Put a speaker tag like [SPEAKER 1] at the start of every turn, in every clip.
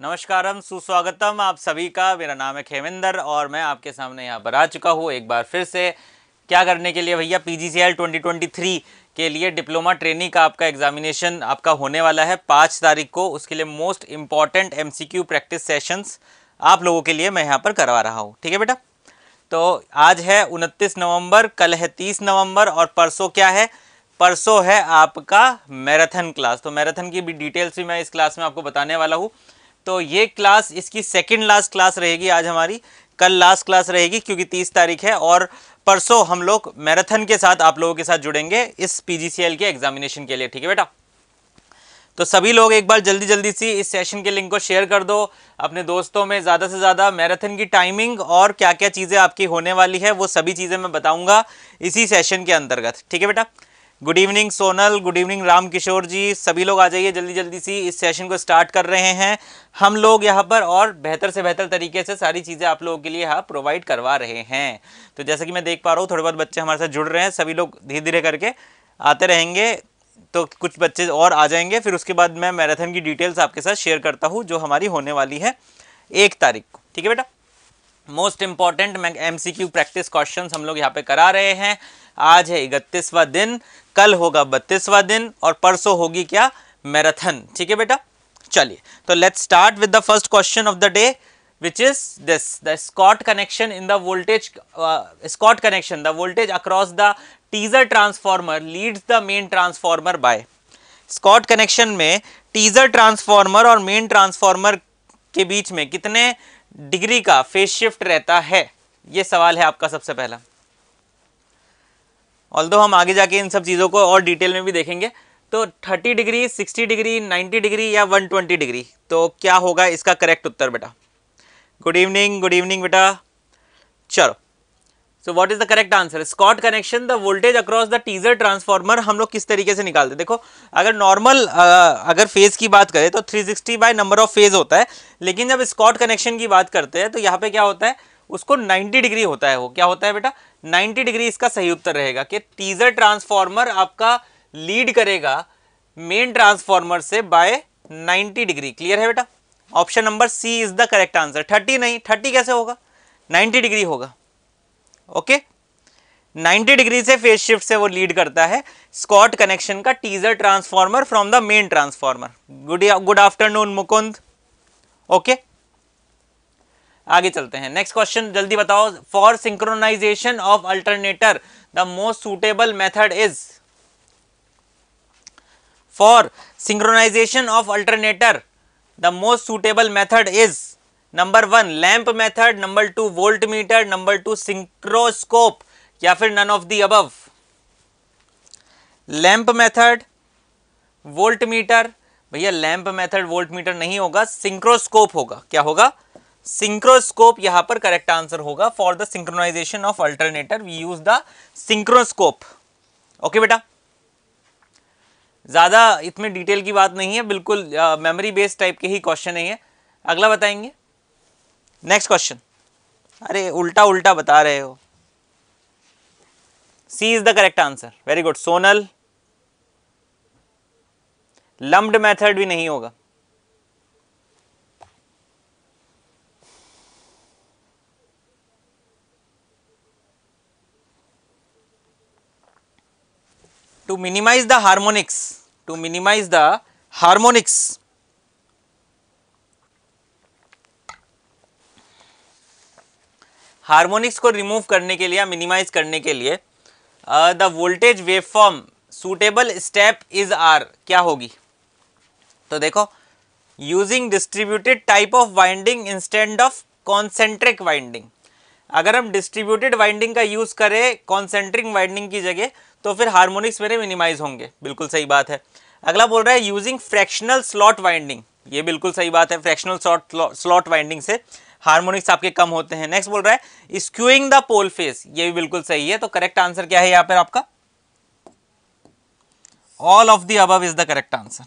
[SPEAKER 1] नमस्कारम, सुस्वागतम आप सभी का। मेरा नाम है खेविंदर और मैं आपके सामने यहाँ पर आ चुका हूँ एक बार फिर से। क्या करने के लिए भैया? P G C L twenty twenty three के लिए डिप्लोमा ट्रेनिंग का आपका एग्जामिनेशन आपका होने वाला है पाँच तारीख को। उसके लिए most important M C Q practice sessions आप लोगों के लिए मैं यहाँ पर करवा रहा हूँ। ठीक है बेटा? तो आज है उनतीस नवंबर, कल है तीस नवंबर और परसों क्या है? परसों है आपका मैराथन क्लास। तो मैराथन की भी डिटेल्स भी मैं इस क्लास में आपको बताने वाला हूँ। तो ये क्लास, इसकी सेकेंड लास्ट क्लास रहेगी आज हमारी। कल लास्ट क्लास रहेगी क्योंकि तीस तारीख है और परसों हम लोग मैराथन के साथ आप लोगों के साथ जुड़ेंगे इस पीजीसीएल के एग्जामिनेशन के लिए, ठीक है बेटा? तो सभी लोग एक बार जल्दी जल्दी सी इस सेशन के लिंक को शेयर कर दो। अपने दोस्तों में ज़्यादा से ज़्यादा मैराथन की टाइमिंग और क्या क्या चीज़ें आपकी होने वाली है, वो सभी चीज़ें मैं बताऊँगा इसी सेशन के अंतर्गत, ठीक है बेटा? Good evening Sonal good evening Ram Kishore ji सभी लोग आ जाइए जल्दी जल्दी सी। इस सेशन को स्टार्ट कर रहे हैं। हम लोग यहाँ पर और बेहतर से बेहतर तरीके से सारी चीज़ें आप लोगों के लिए यहाँ प्रोवाइड करवा रहे हैं। तो जैसा कि मैं देख पा रहा हूँ, थोड़े बहुत बच्चे हमारे साथ जुड़ रहे हैं। सभी लोग धीरे धीरे करके आते रहेंगे। तो कुछ बच्चे और आ जाएँगे। फिर उसके बाद मैं मैराथन की डिटेल्स आपके साथ शेयर करता हूँ, जो हमारी होने वाली है एक तारीख को। ठीक है बेटा? मोस्ट इंपॉर्टेंट मैं M C Q practice question हम लोग यहाँ पे करा रहे हैं। आज है इकतीसवा दिन। कल होगा बत्तीसवां दिन और परसों होगी क्या मैराथन। ठीक है बेटा? चलिए तो let's start with the first question of the day which is this the Scott connection in the voltage Scott connection the voltage across the teaser transformer leads the main transformer by Scott connection में teaser transformer और main transformer के बीच में कितने degree का phase shift रहता है? ये सवाल है आपका सबसे पहला। ऑल हम आगे जाके इन सब चीज़ों को और डिटेल में भी देखेंगे तो 30 डिग्री 60 डिग्री 90 डिग्री या 120 डिग्री तो क्या होगा इसका करेक्ट उत्तर बेटा? गुड इवनिंग गुड इवनिंग बेटा। चलो। So what is the correct answer Scott connection the voltage across the teaser transformer हम लोग किस तरीके से निकालते देखो, अगर नॉर्मल अगर फ़ेज़ की बात करें तो 360 sixty by number of phase होता है, लेकिन जब स्कॉट कनेक्शन की बात करते हैं तो यहाँ पे क्या होता है? उसको 90 डिग्री होता है वो। क्या होता है बेटा? 90 डिग्री इसका सही उत्तर रहेगा कि टीजर ट्रांसफॉर्मर आपका लीड करेगा मेन ट्रांसफॉर्मर से बाय 90 डिग्री। क्लियर है बेटा? Option number C is the correct answer 30 नहीं 30 कैसे होगा? 90 डिग्री होगा। ओके 90 डिग्री से फ़ेज़ शिफ्ट से वो लीड करता है स्कॉट कनेक्शन का teaser transformer from the main transformer good good afternoon Mukund. Okay आगे चलते हैं। नेक्स्ट क्वेश्चन जल्दी बताओ। For synchronisation of alternator the most suitable method is for synchronisation of alternator the most suitable method is number one lamp method number two volt meter number two synchroscope या फिर none of the above lamp method volt meter भैया lamp method volt meter नहीं होगा synchroscope होगा। क्या होगा? Synchroscope यहाँ पर करेक्ट आंसर होगा. For the synchronisation of alternator we use the synchroscope. Okay बेटा? ज़्यादा इसमें डिटेल की बात नहीं है. बिल्कुल मेमोरी बेस्ड टाइप के ही क्वेश्चन है अगला बताएँगे. नेक्स्ट क्वेश्चन अरे उल्टा उल्टा बता रहे हो. C is the correct answer very good Sonal. Lamp method भी नहीं होगा. To minimize the harmonics, to minimize the harmonics. Harmonics को रिमूव करने के लिए या मिनिमाइज करने के लिए the voltage wave form suitable step is are क्या होगी? तो देखो using distributed type of winding instead of concentric winding अगर हम डिस्ट्रीब्यूटेड वाइंडिंग का यूज़ करें कॉन्सेंट्रिक वाइंडिंग की जगह तो फिर हार्मोनिक्स मेरे मिनिमाइज होंगे। बिल्कुल सही बात है। अगला बोल रहा है यूजिंग फ्रैक्शनल स्लॉट वाइंडिंग ये बिल्कुल सही बात है फ्रैक्शनल स्लॉट वाइंडिंग से हार्मोनिक्स आपके कम होते हैं। नेक्स्ट बोल रहा है स्क्यूइंग द पोल फेस ये भी बिल्कुल सही है। तो करेक्ट आंसर क्या है यहाँ पर आपका? ऑल ऑफ़ दी अब इज़ द करेक्ट आंसर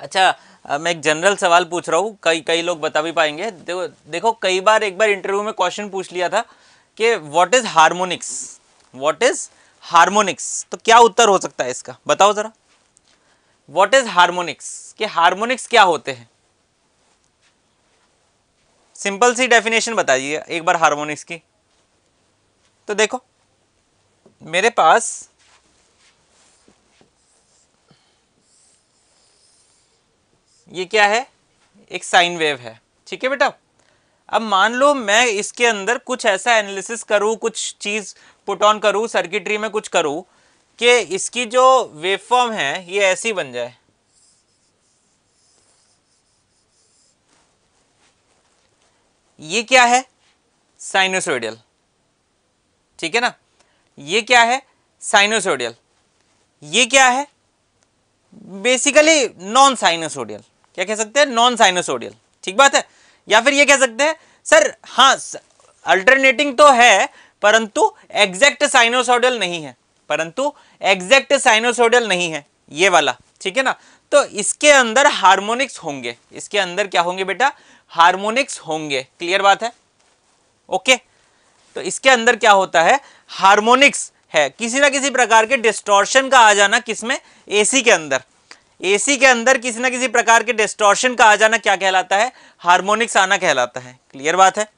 [SPEAKER 1] अच्छा मैं एक जनरल सवाल पूछ रहा हूँ। कई कई लोग बता भी पाएँगे। देखो देखो, कई बार एक बार इंटरव्यू में क्वेश्चन पूछ लिया था कि what is harmonics what is harmonics तो क्या उत्तर हो सकता है इसका? बताओ जरा। वॉट इज़ हार्मोनिक्स के हार्मोनिक्स क्या होते हैं? सिंपल सी डेफिनेशन बताइए एक बार हार्मोनिक्स की। तो देखो, मेरे पास ये क्या है? एक साइन वेव है। ठीक है बेटा? अब मान लो मैं इसके अंदर कुछ ऐसा एनालिसिस करूँ, कुछ चीज़ पुट ऑन करूँ सर्किटरी में कुछ करूँ, कि इसकी जो वेवफॉर्म है, ये ऐसी बन जाए। ये क्या है? साइनोसोडियल ठीक है ना? ये क्या है? साइनोसोडियल ये क्या है? बेसिकली नॉन साइनोसोडियल क्या कह सकते हैं? नॉन साइनोसोडियल ठीक बात है? या फिर ये कह सकते हैं, सर हाँ अल्टरनेटिंग तो है परंतु एग्जैक्ट साइनोसोडियल नहीं है। परंतु एग्जैक्ट साइनोसोडियल नहीं है, ये वाला, ठीक है ना? तो इसके अंदर हार्मोनिक्स होंगे। इसके अंदर क्या होंगे बेटा? हार्मोनिक्स होंगे। क्लियर बात है? ओके तो इसके अंदर क्या होता है? हार्मोनिक्स है। किसी ना किसी प्रकार के डिस्टॉर्शन का आ जाना किसमें एसी के अंदर। एसी के अंदर किसी ना किसी प्रकार के डिस्टॉर्शन का आ जाना क्या कहलाता है? हार्मोनिक्स आना कहलाता है। क्लियर बात है?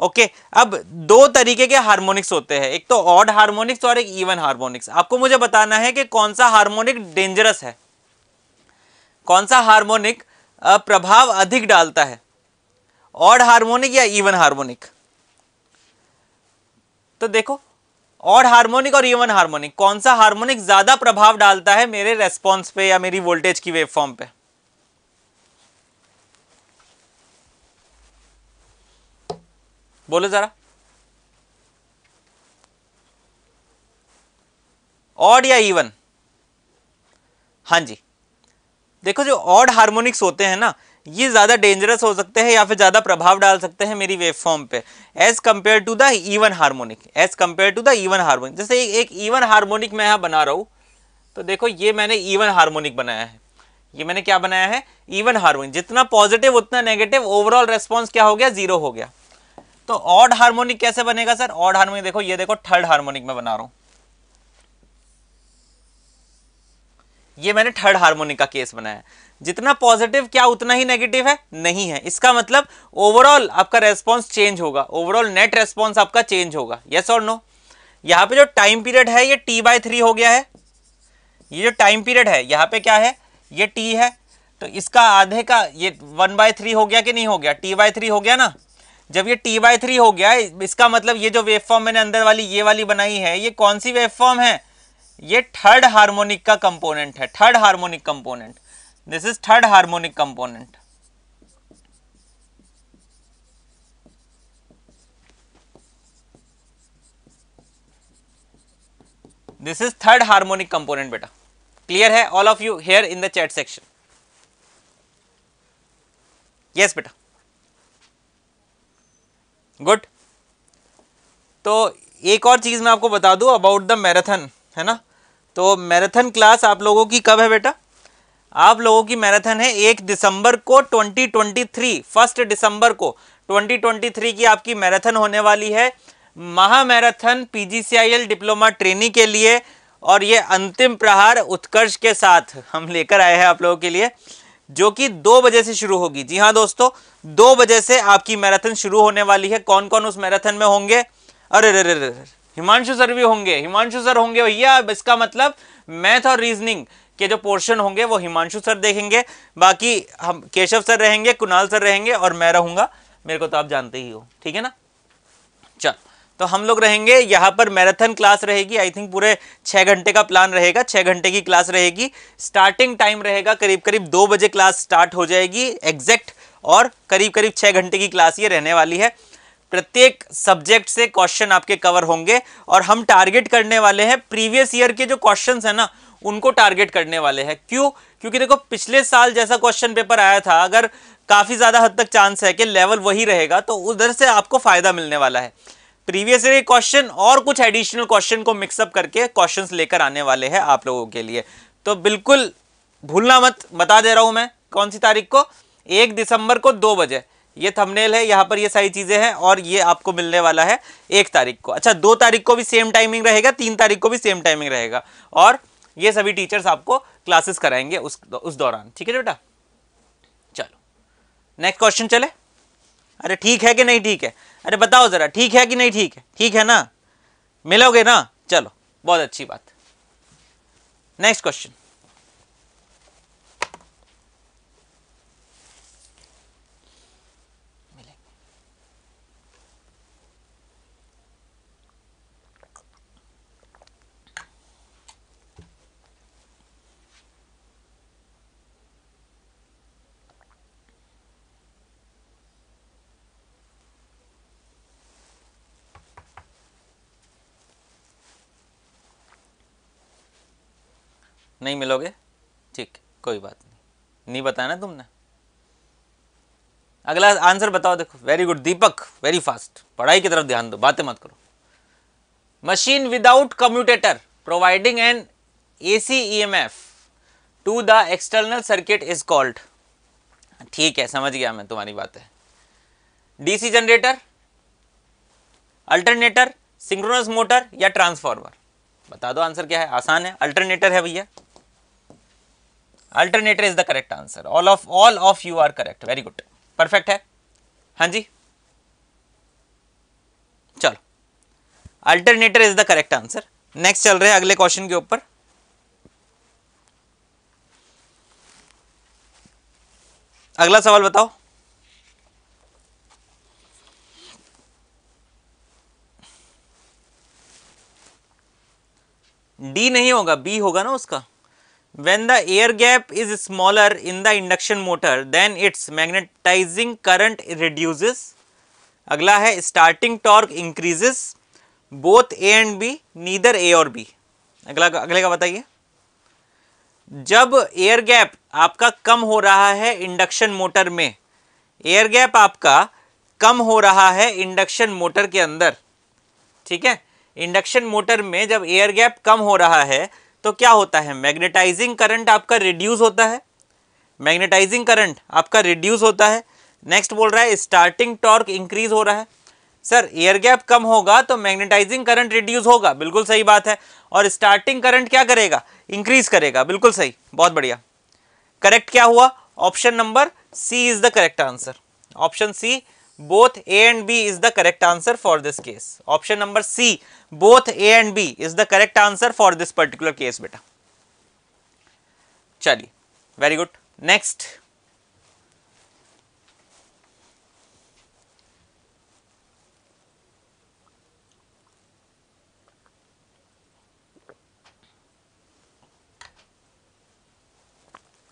[SPEAKER 1] ओके, अब दो तरीके के हार्मोनिक्स होते हैं। एक तो ऑड हार्मोनिक्स और एक इवन हार्मोनिक्स आपको मुझे बताना है कि कौन सा हार्मोनिक डेंजरस है। कौन सा हार्मोनिक प्रभाव अधिक डालता है? ऑड हार्मोनिक या इवन हार्मोनिक तो देखो ऑड हार्मोनिक और इवन हार्मोनिक कौन सा हार्मोनिक ज़्यादा प्रभाव डालता है मेरे रेस्पॉन्स पे या मेरी वोल्टेज की वेवफॉर्म पे? बोलो जरा। ऑड या इवन हाँ जी। देखो जो ऑड हार्मोनिक्स होते हैं ना, ये ज़्यादा डेंजरस हो सकते हैं या फिर ज़्यादा प्रभाव डाल सकते हैं मेरी वेव फॉर्म पे। As compare to the even harmonic as compare to the even harmonic जैसे एक इवन हार्मोनिक मैं यहाँ बना रहा हूँ तो देखो ये मैंने इवन हार्मोनिक बनाया है। ये मैंने क्या बनाया है? इवन हार्मोनिक जितना पॉजिटिव उतना नेगेटिव ओवरऑल रेस्पॉन्स क्या हो गया? ज़ीरो हो गया। तो ऑड हार्मोनिक कैसे बनेगा सर ऑड हार्मोनिक देखो, ये देखो थर्ड हार्मोनिक में बना रहा हूँ। ये मैंने थर्ड हार्मोनिक का केस बनाया जितना पॉजिटिव क्या, उतना ही नेगेटिव है? नहीं है। इसका मतलब ओवरऑल आपका रेस्पॉन्स चेंज होगा। ओवरऑल नेट रेस्पॉन्स आपका चेंज होगा। यस और नो यहाँ पे जो टाइम पीरियड है, ये टी बाय थ्री हो गया है। ये जो टाइम पीरियड है, यहाँ पे क्या है? ये टी है। तो इसका आधे का, ये वन बाय थ्री हो गया कि नहीं हो गया? टी बाय थ्री हो गया ना? जब ये टी बाई थ्री हो गया, इसका मतलब ये जो वेब फॉर्म मैंने अंदर वाली, ये वाली बनाई है, ये कौन सी वेब फॉर्म है? ये थर्ड हार्मोनिक का कंपोनेंट है third harmonic component this is third harmonic component this is third harmonic component बेटा. क्लियर है all of you here in the chat section yes बेटा. Good तो एक और चीज़ मैं आपको बता दूँ अबाउट द मैराथन है ना? तो मैराथन क्लास आप लोगों की कब है बेटा? आप लोगों की मैराथन है एक दिसंबर को 2023 फ़र्स्ट दिसंबर को। 2023 की आपकी मैराथन होने वाली है। महा मैराथन पीजीसीआईएल डिप्लोमा ट्रेनिंग के लिए और ये अंतिम प्रहार उत्कर्ष के साथ हम लेकर आए हैं आप लोगों के लिए। जो कि दो बजे से शुरू होगी। जी हाँ दोस्तों, दो बजे से आपकी मैराथन शुरू होने वाली है। कौन कौन उस मैराथन में होंगे? अरे रे रे रे हिमांशु सर भी होंगे। हिमांशु सर होंगे भैया इसका मतलब मैथ और रीजनिंग के जो पोर्शन होंगे, वो हिमांशु सर देखेंगे। बाकी हम केशव सर रहेंगे, कुणाल सर रहेंगे और मैं रहूँगा। मेरे को तो आप जानते ही हो, ठीक है ना? चल। तो हम लोग रहेंगे, यहाँ पर मैराथन क्लास रहेगी आई थिंक पूरे छः घंटे का प्लान रहेगा छः घंटे की क्लास रहेगी। स्टार्टिंग टाइम रहेगा करीब करीब दो बजे क्लास स्टार्ट हो जाएगी एग्जैक्ट और करीब करीब छः घंटे की क्लास ये रहने वाली है। प्रत्येक सब्जेक्ट से क्वेश्चन आपके कवर होंगे, और हम टारगेट करने वाले हैं प्रीवियस ईयर के जो क्वेश्चन हैं ना, उनको टारगेट करने वाले हैं। क्यों? क्योंकि देखो, पिछले साल जैसा क्वेश्चन पेपर आया था, अगर काफ़ी ज़्यादा हद तक चांस है कि लेवल वही रहेगा तो उधर से आपको फ़ायदा मिलने वाला है। प्रीवियस ईयर क्वेश्चन और कुछ एडिशनल क्वेश्चन को मिक्सअप करके क्वेश्चंस लेकर आने वाले हैं आप लोगों के लिए। तो बिल्कुल भूलना मत, बता दे रहा हूँ मैं कौन सी तारीख को? एक दिसंबर को दो बजे। ये थंबनेल है, यहाँ पर ये सारी चीज़ें हैं और ये आपको मिलने वाला है एक तारीख को। अच्छा दो तारीख को भी सेम टाइमिंग रहेगा, तीन तारीख को भी सेम टाइमिंग रहेगा। और ये सभी टीचर्स आपको क्लासेस कराएँगे उस उस दौरान। ठीक है बेटा? चलो। नेक्स्ट क्वेश्चन चले। अरे ठीक है कि नहीं ठीक है? अरे बताओ जरा, ठीक है कि नहीं ठीक है? ठीक है ना? मिलोगे ना? चलो, बहुत अच्छी बात। नेक्स्ट क्वेश्चन नहीं मिलोगे? ठीक, कोई बात नहीं। नहीं बताया ना तुमने? अगला आंसर बताओ, देखो। Very good Deepak very fast पढ़ाई की तरफ़ ध्यान दो, बातें मत करो। Machine without commutator providing an AC EMF to the external circuit is called ठीक है, समझ गया मैं, तुम्हारी बात। है DC generator alternator synchronous motor या ट्रांसफॉर्मर बता दो आंसर क्या है, आसान है। अल्टरनेटर है भैया। Alternator is the correct answer all of all of you are correct very good perfect है हाँ जी? चलो। Alternator is the correct answer next चल रहे हैं अगले क्वेश्चन के ऊपर। अगला सवाल बताओ। डी नहीं होगा बी होगा ना उसका? When the air gap is smaller in the induction motor then its magnetizing current reduces अगला है starting torque increases both A and B neither A और B अगला अगले का बताइए जब एयर गैप आपका कम हो रहा है इंडक्शन मोटर में एयर गैप आपका कम हो रहा है इंडक्शन मोटर के अंदर ठीक है इंडक्शन मोटर में जब एयर गैप कम हो रहा है तो क्या होता है? मैग्नेटाइजिंग करंट आपका रिड्यूस होता है। मैग्नेटाइजिंग करंट आपका रिड्यूस होता है। नेक्स्ट बोल रहा है स्टार्टिंग टॉर्क इंक्रीज हो रहा है। सर एयर गैप कम होगा तो मैग्नेटाइजिंग करंट रिड्यूस होगा। बिल्कुल सही बात है। और स्टार्टिंग करंट क्या करेगा? इंक्रीज करेगा। बिल्कुल सही। बहुत बढ़िया। करेक्ट क्या हुआ? Option number C is the correct answer option C both A and B is the correct answer for this case. Option number C, both A and B is the correct answer for this particular case beta. Chali, very good. Next.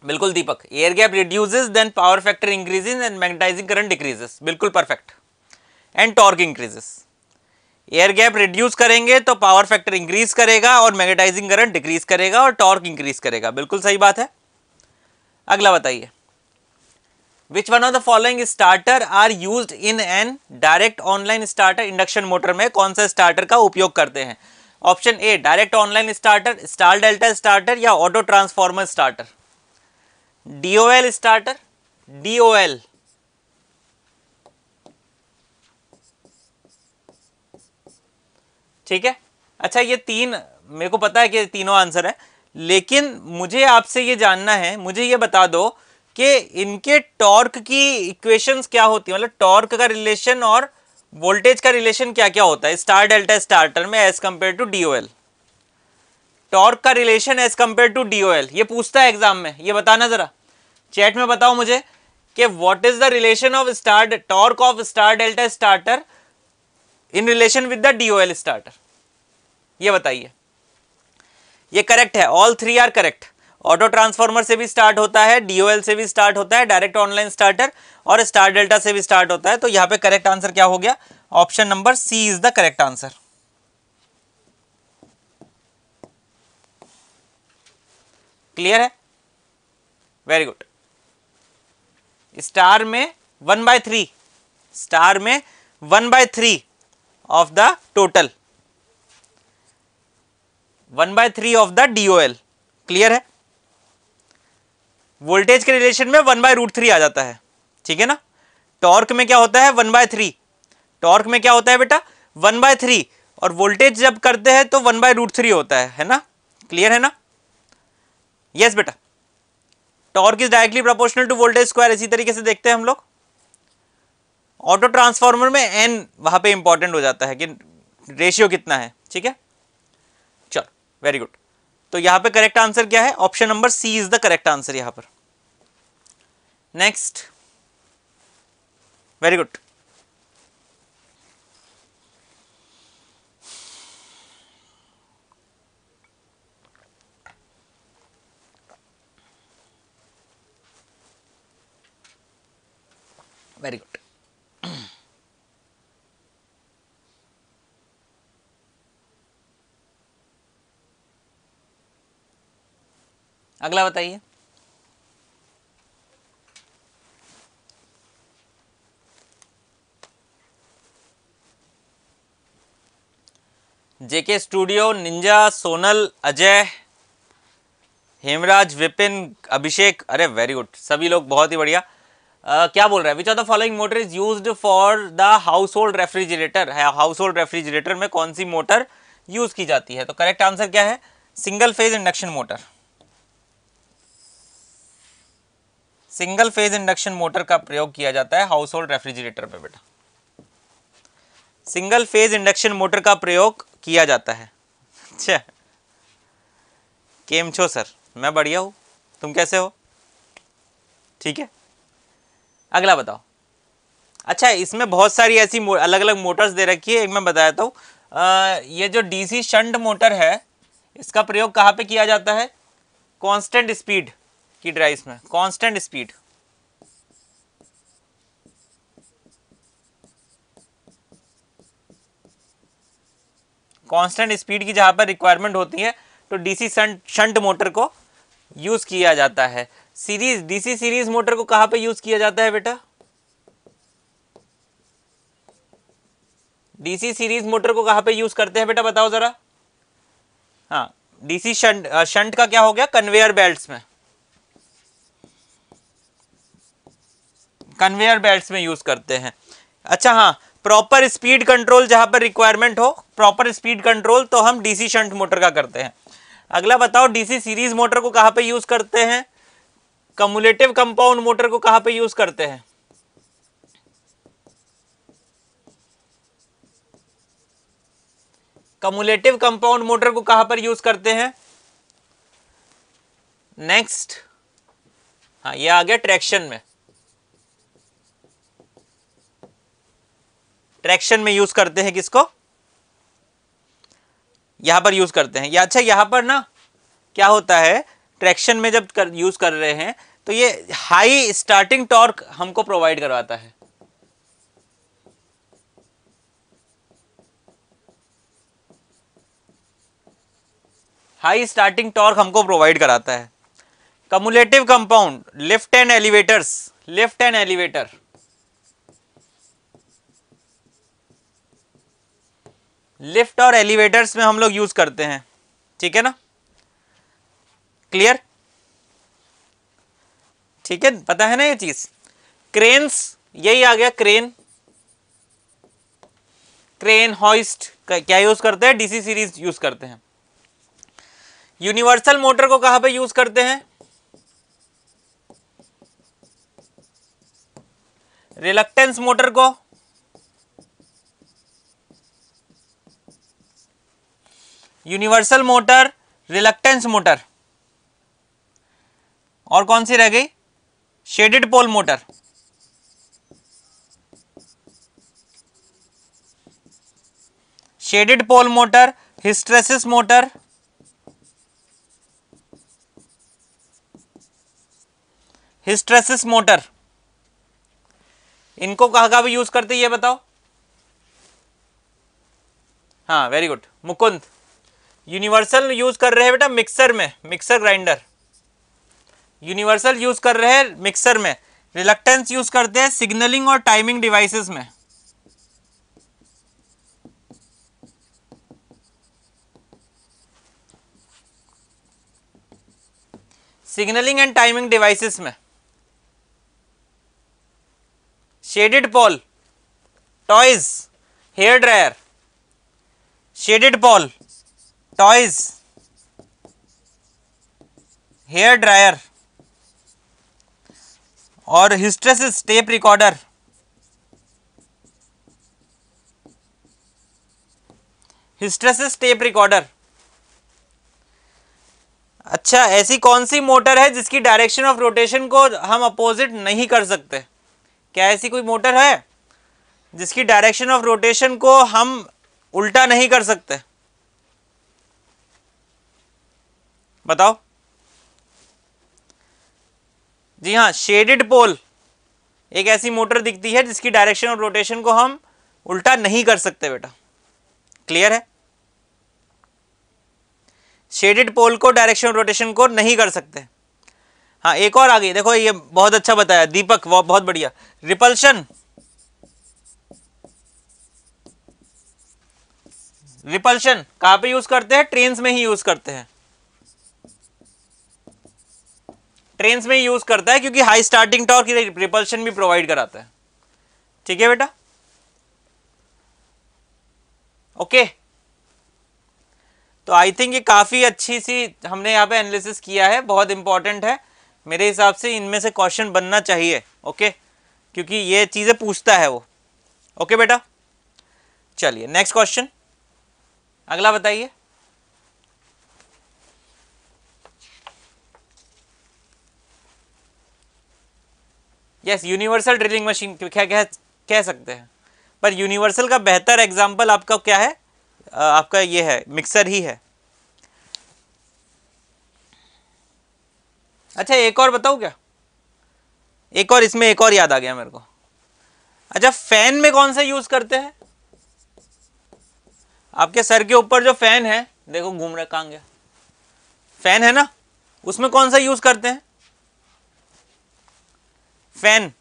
[SPEAKER 1] बिल्कुल Deepak air gap reduces then power factor increases and magnetising current decreases बिल्कुल perfect and torque increases air gap reduce करेंगे तो power factor increase करेगा और magnetising current decrease करेगा और torque increase करेगा। बिल्कुल सही बात है? अगला बताइए। Which one of the following starter are use in an direct online starter induction motor में? कौन सा स्टार्टर का उपयोग करते हैं? Option A direct online starter star delta starter या auto transformer starter DOL starter DOL ठीक है? अच्छा ये तीन, मेरे को पता है कि तीनों आंसर है, लेकिन मुझे आपसे ये जानना है, मुझे ये बता दो कि इनके टॉर्क की इक्वेशंस क्या होती है? मतलब टॉर्क का रिलेशन और वोल्टेज का रिलेशन क्या क्या होता है? स्टार डेल्टा स्टार्टर में as compare to DOL torque का relation as compare to DOL ये पूछता है एग्ज़ाम में। ये बताना जरा। चैट में बताओ मुझे कि what is the relation of star torque of star delta starter in relation with the DOL starter ये बताइए। ये करेक्ट है। All three are correct auto transformer से भी स्टार्ट होता है डीओएल से भी स्टार्ट होता है डायरेक्ट ऑनलाइन स्टार्टर और स्टार डेल्टा से भी स्टार्ट होता है। तो यहाँ पे करेक्ट आंसर क्या हो गया? Option number C is the correct answer clear है? वेरी गुड स्टार में वन बाय थ्री स्टार में one by three of the total one by three of the DOL clear है? वोल्टेज के relation में one by root three आ जाता है. ठीक है ना? टॉर्क में क्या होता है? वन बाय थ्री टॉर्क में क्या होता है बेटा? वन बाय थ्री और वोल्टेज जब करते हैं तो वन बाय रूट थ्री होता है. है ना? क्लियर है ना? यस बेटा। Torque is directly proportional to voltage square इसी तरीके से देखते हैं हम लोग। ऑटो ट्रांसफॉर्मर में एन वहाँ पे इंपॉर्टेंट हो जाता है कि रेशियो कितना है, ठीक है? चलो वेरी गुड तो यहाँ पे करेक्ट आंसर क्या है? Option number C is the correct answer यहाँ पर। Next very good very good अगला बताइए। JK studio ninja, Sonal, Ajay, Hemraj, Vipin, Abhishek, अरे वेरी गुड सभी लोग बहुत ही बढ़िया। क्या बोल रहा है? Which are the following motor is use for the household refrigerator है हाउस होल्ड रेफ्रिजरेटर में कौन सी मोटर यूज़ की जाती है? तो करेक्ट आंसर क्या है? Single phase induction motor single phase induction motor का प्रयोग किया जाता है हाउस होल्ड रेफ्रिजरेटर में बेटा. सिंगल फ़ेज़ इंडक्शन मोटर का प्रयोग किया जाता है. अच्छा. केम छो सर मैं बढ़िया हूँ. तुम कैसे हो? ठीक है. अगला बताओ। अच्छा इसमें बहुत सारी ऐसी अलग अलग मोटर्स दे रखी है, एक मैं बताया हूँ ये जो डीसी शंट मोटर है, इसका प्रयोग कहाँ पे किया जाता है? कांस्टेंट स्पीड की ड्राइव्स में। कांस्टेंट स्पीड कांस्टेंट स्पीड की जहाँ पर रिक्वायरमेंट होती है तो डीसी शंट मोटर को यूज़ किया जाता है। सीरीज़, डीसी सीरीज़ मोटर को कहाँ पे यूज़ किया जाता है बेटा? डीसी सीरीज़ मोटर को कहाँ पे यूज़ करते हैं बेटा, बताओ जरा। हाँ डीसी शंट शंट का क्या हो गया? कन्वेयर बेल्ट्स में। कन्वेयर बेल्ट्स में यूज़ करते हैं। अच्छा हाँ प्रॉपर स्पीड कंट्रोल जहाँ पर रिक्वायरमेंट हो, प्रॉपर स्पीड कंट्रोल तो हम डीसी शंट मोटर का करते हैं। अगला बताओ, डीसी सीरीज़ मोटर को कहाँ पे यूज़ करते हैं? कमुलेटिव कंपाउंड मोटर को कहाँ पे यूज़ करते हैं? कमुलेटिव कंपाउंड मोटर को कहाँ पर यूज़ करते हैं? नेक्स्ट। हाँ ये आ गया ट्रैक्शन में। ट्रैक्शन में यूज़ करते हैं किसको? यहाँ पर यूज़ करते हैं। या अच्छा यहाँ पर ना क्या होता है? ट्रैक्शन में जब कर, यूज़ कर रहे हैं तो ये हाई स्टार्टिंग टॉर्क हमको प्रोवाइड करवाता है। हाई स्टार्टिंग टॉर्क हमको प्रोवाइड कराता है। Cumulative compound lift and elevators lift and elevator lift और एलिवेटर्स में हम लोग यूज़ करते हैं। ठीक है ना? क्लियर ठीक है, पता है ना ये चीज़? क्रेन्स यही आ गया क्रेन क्रेन हॉइस्ट क्या यूज़ करते हैं? डीसी सीरीज़ यूज़ करते हैं। यूनिवर्सल मोटर को कहाँ पे यूज़ करते हैं? रिलक्टेंस मोटर को। यूनिवर्सल मोटर रिलक्टेंस मोटर और कौन सी रह गई? Shaded pole motor shaded pole motor hysteresis motor hysteresis motor इनको कहा कहा यूज़ करते ये बताओ? हाँ very good Mukund universal use कर रहे हैं बेटा मिक्सर में मिक्सर ग्राइंडर यूनिवर्सल यूज़ कर रहे हैं मिक्सर में। रिलक्टेंस यूज़ करते हैं सिग्नलिंग और टाइमिंग डिवाइसेस में। सिग्नलिंग एंड टाइमिंग डिवाइसेस में। Shaded pole toys, hair dryer, shaded pole toys, hair dryer. और hysteresis tape recorder. Hysteresis tape recorder. अच्छा ऐसी कौन सी मोटर है जिसकी डायरेक्शन ऑफ़ रोटेशन को हम अपोजिट नहीं कर सकते? क्या ऐसी कोई मोटर है जिसकी डायरेक्शन ऑफ़ रोटेशन को हम उल्टा नहीं कर सकते? बताओ। जी हाँ शेडेड पोल एक ऐसी मोटर दिखती है जिसकी डायरेक्शन और रोटेशन को हम उल्टा नहीं कर सकते बेटा। क्लियर है? शेडेड पोल को डायरेक्शन और रोटेशन को नहीं कर सकते। हाँ एक और आ गई। देखो, ये बहुत अच्छा बताया। दीपक बहुत बढ़िया। रिपल्शन रिपल्शन कहाँ पे यूज़ करते हैं? ट्रेन में ही यूज़ करते हैं। ट्रेन में यूज़ करता है क्योंकि हाई स्टार्टिंग टॉर्क रिपल्शन भी प्रोवाइड कराता है। ठीक है बेटा? ओके तो आई थिंक ये काफ़ी अच्छी सी हमने यहाँ पे एनालिसिस किया है, बहुत इंपॉर्टेंट है। मेरे हिसाब से इनमें से क्वेश्चन बनना चाहिए ओके क्योंकि ये चीज़ें पूछता है वो। ओके बेटा? चलिए नेक्स्ट क्वेश्चन अगला बताइए। यस यूनिवर्सल ड्रिलिंग मशीन क्या कह कह सकते हैं। पर यूनिवर्सल का बेहतर एग्ज़ाम्पल आपका क्या है? आपका ये है मिक्सर ही है। अच्छा एक और बताऊँ क्या? एक और इसमें एक और याद आ गया मेरे को। अच्छा फ़ैन में कौन सा यूज़ करते हैं? आपके सर के ऊपर जो फ़ैन है, देखो घूम रहा कहाँ गया। फ़ैन है ना? उसमें कौन सा यूज़ करते हैं? फ़ैन।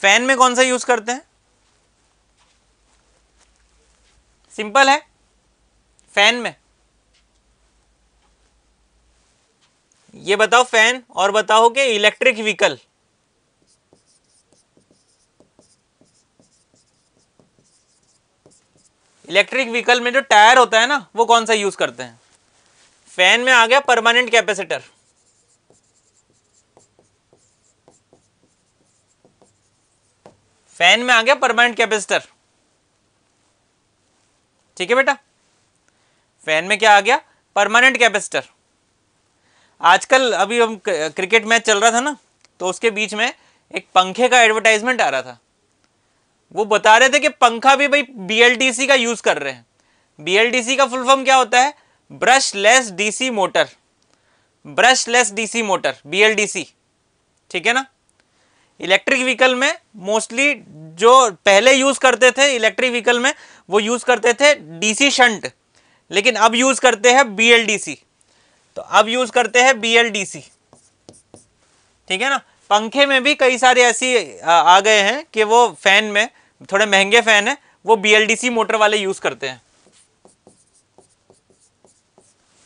[SPEAKER 1] फ़ैन में कौन सा यूज़ करते हैं? सिंपल है। फ़ैन में। ये बताओ फ़ैन और बताओ कि इलेक्ट्रिक व्हीकल। इलेक्ट्रिक व्हीकल में जो टायर होता है ना, वो कौन सा यूज़ करते हैं? फ़ैन में आ गया परमानेंट कैपेसिटर। फ़ैन में आ गया परमानेंट कैपेसिटर। ठीक है बेटा? फ़ैन में क्या आ गया? Permanent capacitor. आजकल अभी हम क्रिकेट मैच चल रहा था ना तो उसके बीच में एक पंखे का एडवर्टाइजमेंट आ रहा था। वो बता रहे थे कि पंखा भी भाई बीएलडीसी का यूज़ कर रहे हैं। बीएलडीसी का फुल फॉर्म क्या होता है? Brushless DC motor. Brushless DC motor BLDC ठीक है ना? इलेक्ट्रिक व्हीकल में मोस्टली जो पहले यूज़ करते थे इलेक्ट्रिक व्हीकल में, वो यूज़ करते थे डीसी शंट, लेकिन अब यूज़ करते हैं बीएलडीसी तो अब यूज़ करते हैं बीएलडीसी ठीक है ना? पंखे में भी कई सारे ऐसी, आ गए हैं कि वो फ़ैन में, थोड़े महँगे फ़ैन है, वो बीएलडीसी मोटर वाले यूज़ करते हैं।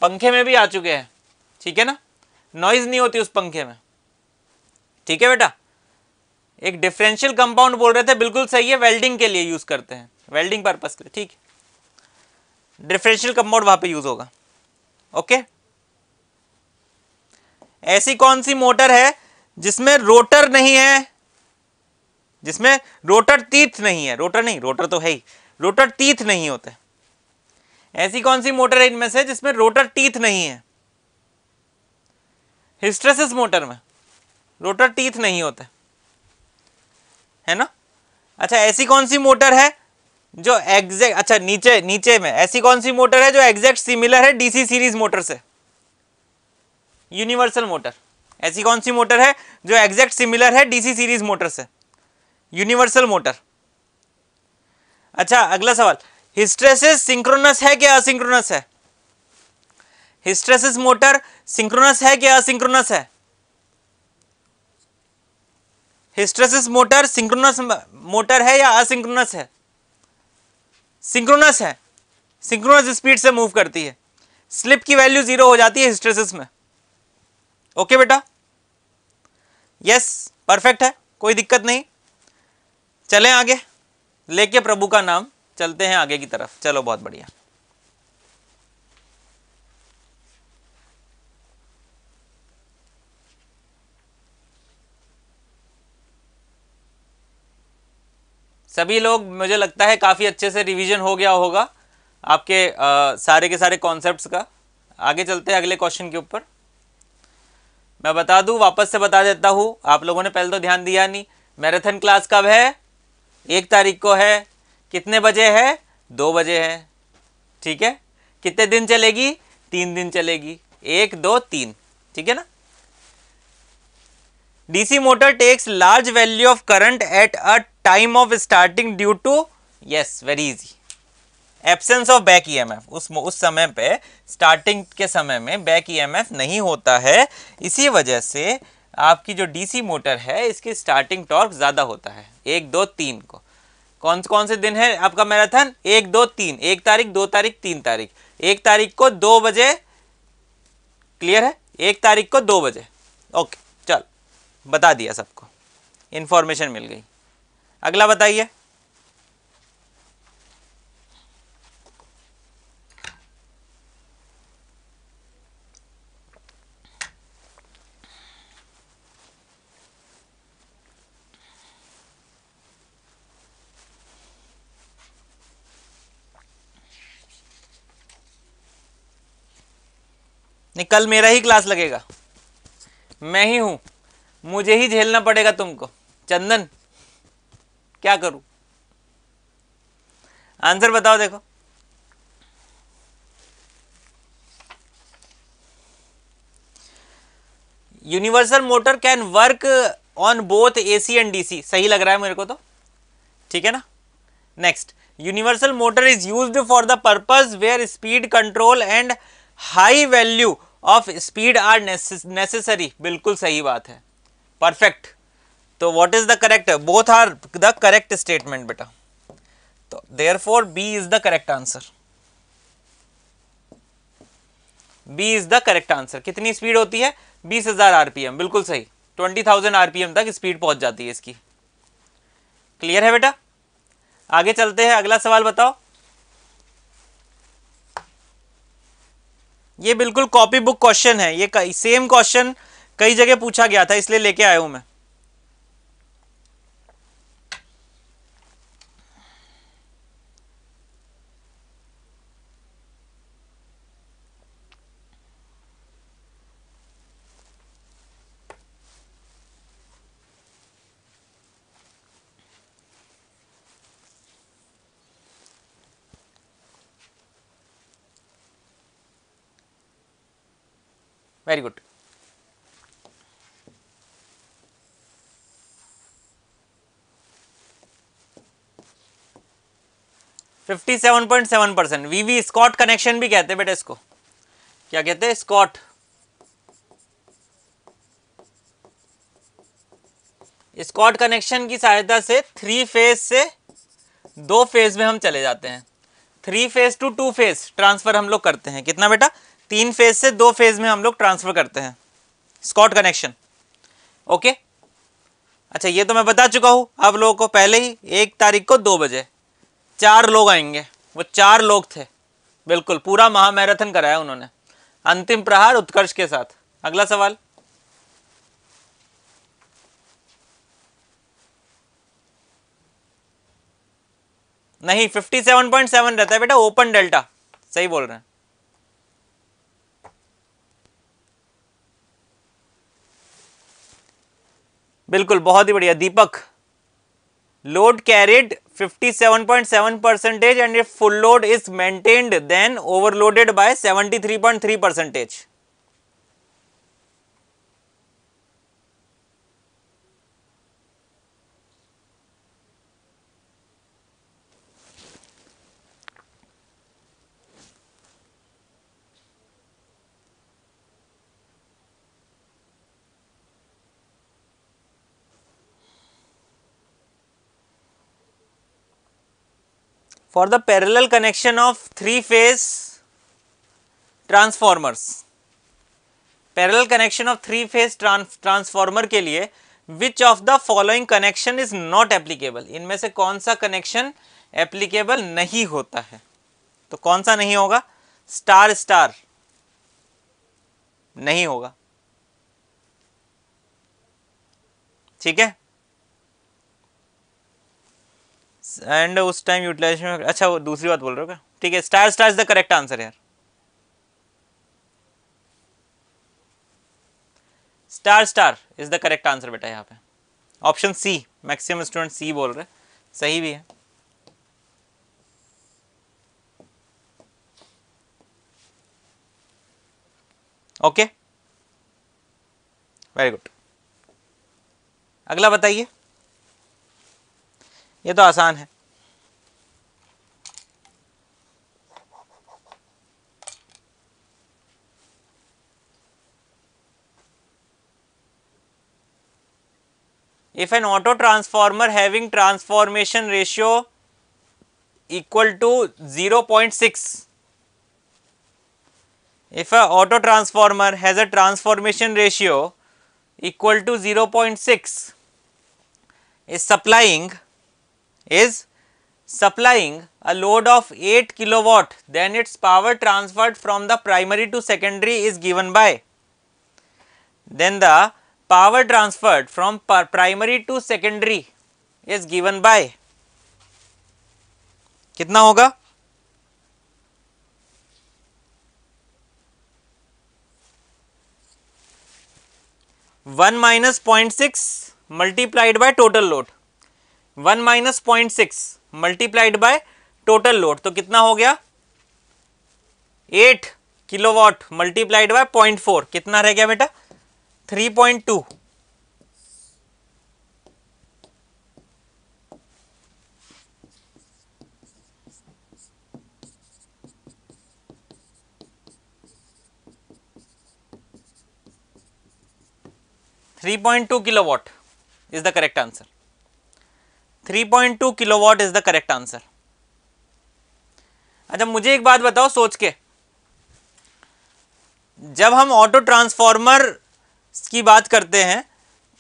[SPEAKER 1] पंखे में भी आ चुके हैं। ठीक है ना? नॉइज़ नहीं होती उस पंखे में। ठीक है बेटा? एक डिफरेंशियल कंपाउंड बोल रहे थे, बिल्कुल सही है वेल्डिंग के लिए यूज़ करते हैं। वेल्डिंग पर्पज के लिए, ठीक डिफरेंशियल कंपाउंड वहाँ पे यूज़ होगा। ओके ऐसी कौन सी मोटर है जिसमें रोटर नहीं है? जिसमें रोटर तीथ नहीं है। रोटर नहीं रोटर तो है ही। रोटर तीथ नहीं होते। ऐसी कौन सी मोटर है इनमें से जिसमें रोटर टीथ नहीं है? हिस्ट्रेसिस मोटर में। रोटर टीथ नहीं होते। है ना? अच्छा ऐसी कौन सी मोटर है जो एग्जैक्ट अच्छा नीचे नीचे में, ऐसी कौन सी मोटर है जो एग्जैक्ट सिमिलर है डीसी सीरीज़ मोटर से? यूनिवर्सल मोटर ऐसी कौन सी मोटर है जो एग्जैक्ट सिमिलर है डीसी सीरीज़ मोटर से? यूनिवर्सल मोटर अच्छा अगला सवाल. हिस्ट्रेसिस सिंक्रोनस है क्या असिंक्रोनस है? हिस्ट्रेसिस मोटर सिंक्रोनस है क्या असिंक्रोनस है? हिस्ट्रेसिस मोटर सिंक्रोनस मोटर है या असिंक्रोनस है? सिंक्रोनस है। सिंक्रोनस स्पीड से मूव करती है। स्लिप की वैल्यू ज़ीरो हो जाती है हिस्ट्रेसिस में। ओके बेटा? यस परफेक्ट है। कोई दिक्कत नहीं। चलें आगे। लेके प्रभु का नाम। चलते हैं आगे की तरफ़। चलो, बहुत बढ़िया। सभी लोग मुझे लगता है काफ़ी अच्छे से रिवीजन हो गया होगा आपके आ, सारे के सारे कॉन्सेप्ट्स का। आगे चलते हैं अगले क्वेश्चन के ऊपर। मैं बता दूँ वापस से बता देता हूँ आप लोगों ने पहले तो ध्यान दिया नहीं मैराथन क्लास कब है? एक तारीख को है। कितने बजे है? दो बजे है। ठीक है? कितने दिन चलेगी? तीन दिन चलेगी। एक दो तीन। ठीक है ना? DC motor takes large value of current at a time of starting due to yes very easy absence of back EMF उस उस समय पे स्टार्टिंग के समय में बैक ईएमएफ नहीं होता है। इसी वजह से आपकी जो डीसी मोटर है, इसकी स्टार्टिंग टॉर्क ज़्यादा होता है। एक, दो, तीन को। कौन से कौन से दिन है आपका मैराथन एक, दो, तीन। एक तारीख, दो तारीख, तीन तारीख। एक तारीख को दो बजे। क्लियर है? एक तारीख को दो बजे। ओके चल। बता दिया सबको। इन्फॉर्मेशन मिल गई। अगला बताइए। नहीं, कल मेरा ही क्लास लगेगा। मैं ही हूँ। मुझे ही झेलना पड़ेगा तुमको। चंदन। क्या करूँ? आंसर बताओ देखो। Universal motor can work on both AC and DC सही लग रहा है मेरे को तो? ठीक है ना? Next universal motor is used for the purpose where speed control and high value of speed are necessary बिल्कुल सही बात है। परफेक्ट तो what is the correct both are the correct statement बेटा। तो therefore B is the correct answer B is the correct answer कितनी speed होती है? बीस हज़ार आरपीएम बिल्कुल सही। ट्वेंटी थाउज़ेंड आरपीएम तक स्पीड पहुँच जाती है इसकी। क्लियर है बेटा? आगे चलते हैं, अगला सवाल बताओ। ये बिल्कुल कॉपी बुक क्वेश्चन है। ये सेम क्वेश्चन कई जगह पूछा गया था, इसलिए लेके आया हूँ मैं। Very good fifty seven point seven percent VV Scott connection भी कहते हैं बेटा इसको। क्या कहते हैं? स्कॉट स्कॉट कनेक्शन की सहायता से थ्री फ़ेज़ से दो फ़ेज़ में हम चले जाते हैं। Three phase to two phase transfer हम लोग करते हैं। कितना बेटा? तीन फ़ेज़ से दो फ़ेज़ में हम लोग ट्रांसफ़र करते हैं। स्कॉट कनेक्शन ओके अच्छा ये तो मैं बता चुका हूँ। आप लोगों को पहले ही एक तारीख को दो बजे। चार लोग आएँगे। वो चार लोग थे। बिल्कुल, पूरा महामैराथन कराया उन्होंने। अंतिम प्रहार उत्कर्ष के साथ। अगला सवाल। नहीं 57.7 रहता है बेटा ओपन डेल्टा सही बोल रहे हैं। बिल्कुल, बहुत ही बढ़िया। Deepak load carried 57.7 percentage and if full load is maintained then overloaded by 73.3 percentage for the parallel connection of three phase transformers parallel connection of three phase trans transformer के लिए which of the following connection is not applicable इनमें से कौन सा connection applicable नहीं होता है तो कौन सा नहीं होगा स्टार स्टार नहीं होगा ठीक है एंड उस टाइम यूटिलाइजेशन अच्छा वो दूसरी बात बोल रहे हो क्या? ठीक है star star is the correct answer यार star star is the correct answer बेटा यहाँ पे। Option C maximum student C बोल रहे सही भी है। ओके वेरी गुड अगला बताइए। ये तो आसान है if an auto transformer having transformation ratio equal to 0.6 if a auto transformer has a transformation ratio equal to 0.6 is supplying is supplying a load of 8 kilowatt then its power transferred from the primary to secondary is given by then the power transferred from primary to secondary is given by कितना होगा one minus point six multiplied by total load One minus point six multiplied by total load तो कितना हो गया? Eight kilowatt multiplied by point four, कितना रह गया बेटा? Three point two. Three point two kilowatt is the correct answer three point two kilowatt is the correct answer अच्छा मुझे एक बात बताओ सोच के। जब हम ऑटो ट्रांसफॉर्मर की बात करते हैं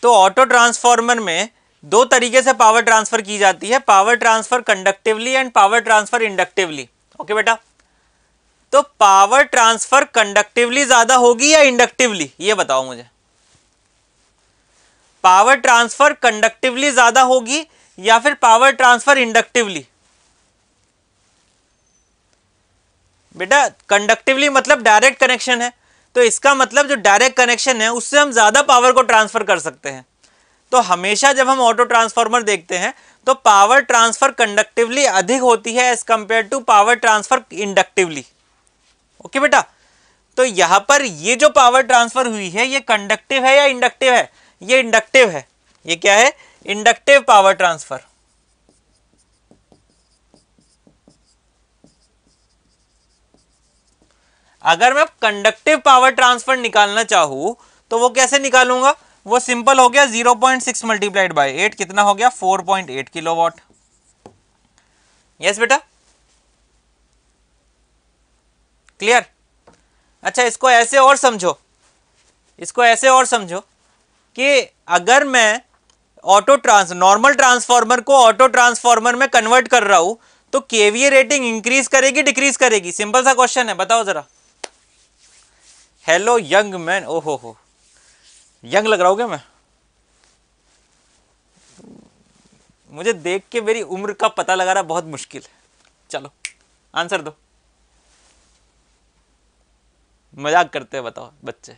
[SPEAKER 1] तो ऑटो ट्रांसफॉर्मर में दो तरीके से पावर ट्रांसफ़र की जाती है power transfer conductively and power transfer inductively okay बेटा? तो पावर ट्रांसफ़र कंडक्टिवली ज़्यादा होगी या इंडक्टिवली ये बताओ मुझे। पावर ट्रांसफ़र कंडक्टिवली ज़्यादा होगी या फिर पावर ट्रांसफ़र इंडक्टिवली बेटा कंडक्टिवली मतलब डायरेक्ट कनेक्शन है। तो इसका मतलब जो डायरेक्ट कनेक्शन है, उससे हम ज़्यादा पावर को ट्रांसफ़र कर सकते हैं। तो हमेशा जब हम ऑटो ट्रांसफार्मर देखते हैं तो पावर ट्रांसफ़र कंडक्टिवली अधिक होती है as compare to power transfer inductively okay बेटा? तो यहाँ पर ये जो पावर ट्रांसफ़र हुई है, ये कंडक्टिव है या इंडक्टिव है? ये इंडक्टिव है। ये क्या है? Inductive power transfer. अगर मैं कंडक्टिव पावर ट्रांसफ़र निकालना चाहूँ तो वो कैसे निकालूँगा? वो सिंपल हो गया 0.6 point six multiplied by eight. कितना हो गया? 4.8 point eight kilowatt yes बेटा? क्लियर अच्छा इसको ऐसे और समझो। इसको ऐसे और समझो कि अगर मैं ऑटो ट्रांस नॉर्मल ट्रांसफॉर्मर को ऑटो ट्रांसफॉर्मर में कन्वर्ट कर रहा हूँ तो केवीए रेटिंग इंक्रीज करेगी डिक्रीज करेगी? सिंपल सा क्वेश्चन है, बताओ जरा। हेलो यंग मैन ओहो हो। यंग लग रहा हूँ मैं? मुझे देख के मेरी उम्र का पता लगा रहा बहुत मुश्किल है। चलो आंसर दो। मज़ाक करते हैं बताओ, बच्चे।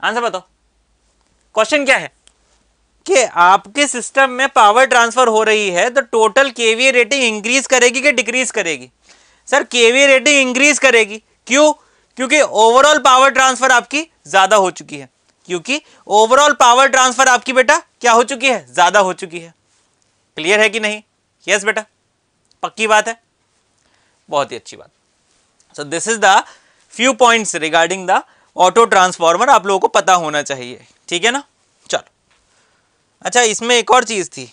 [SPEAKER 1] आंसर बताओ। क्वेश्चन क्या है? कि आपके सिस्टम में पावर ट्रांसफ़र हो रही है तो टोटल केवीए रेटिंग इंक्रीज करेगी कि डिक्रीज करेगी? सर केवीए रेटिंग इंक्रीज करेगी। क्यों? क्योंकि ओवरऑल पावर ट्रांसफ़र आपकी ज़्यादा हो चुकी है। क्योंकि ओवरऑल पावर ट्रांसफ़र आपकी बेटा क्या हो चुकी है? ज़्यादा हो चुकी है। क्लियर है कि नहीं? यस yes, बेटा। पक्की बात है। बहुत ही अच्छी बात। So this is the few points regarding the auto transformer आप लोगों को पता होना चाहिए। ठीक है ना? अच्छा इसमें एक और चीज़ थी।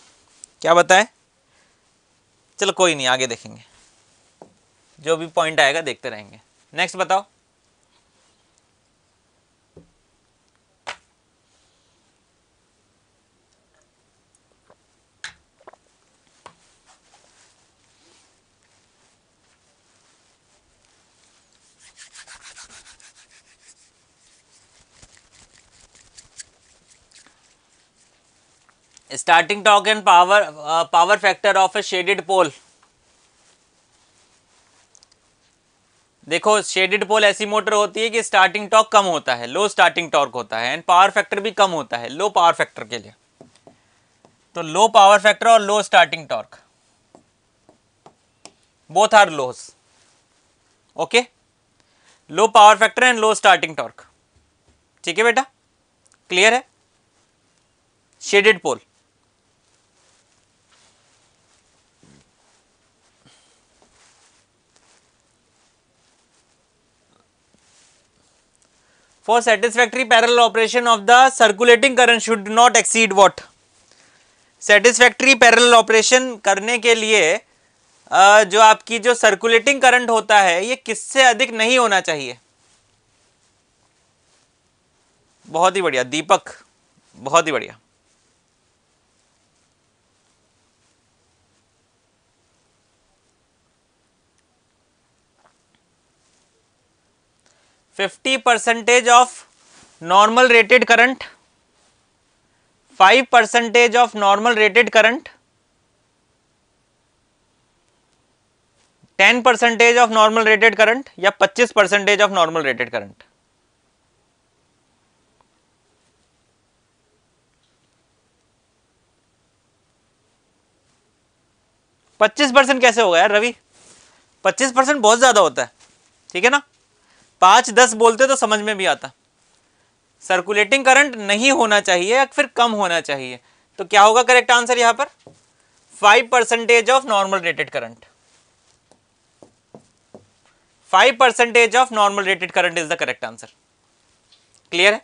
[SPEAKER 1] क्या बताएँ? चलो कोई नहीं, आगे देखेंगे। जो भी पॉइंट आएगा देखते रहेंगे। नेक्स्ट बताओ। Torque and power uh, power factor of a shaded pole. देखो शेडेड पोल ऐसी मोटर होती है कि स्टार्टिंग टॉर्क कम होता है लो स्टार्टिंग टॉर्क होता है एंड पावर फैक्टर भी कम होता है लो पावर फैक्टर के लिए। तो लो पावर फैक्टर और low starting torque both are lows okay low power factor and low starting torque ठीक है बेटा? क्लियर है? Shaded pole for satisfactory parallel operation of the circulating current should not exceed what satisfactory parallel operation करने के लिए जो आपकी जो सर्कुलेटिंग करंट होता है, ये किससे अधिक नहीं होना चाहिए? बहुत ही बढ़िया, दीपक, बहुत ही बढ़िया। Fifty percentage of normal rated current five percentage of normal rated current ten percentage of normal rated current या पच्चीस percentage of normal rated current पच्चीस परसेंट कैसे होगा यार रवि? पच्चीस परसेंट बहुत ज़्यादा होता है, ठीक है ना? पाँच दस बोलते तो समझ में भी आता। सर्कुलेटिंग करंट नहीं होना चाहिए या फिर कम होना चाहिए। तो क्या होगा करेक्ट आंसर यहाँ पर? Five percentage of normal rated current five percentage of normal rated current is the correct answer clear है?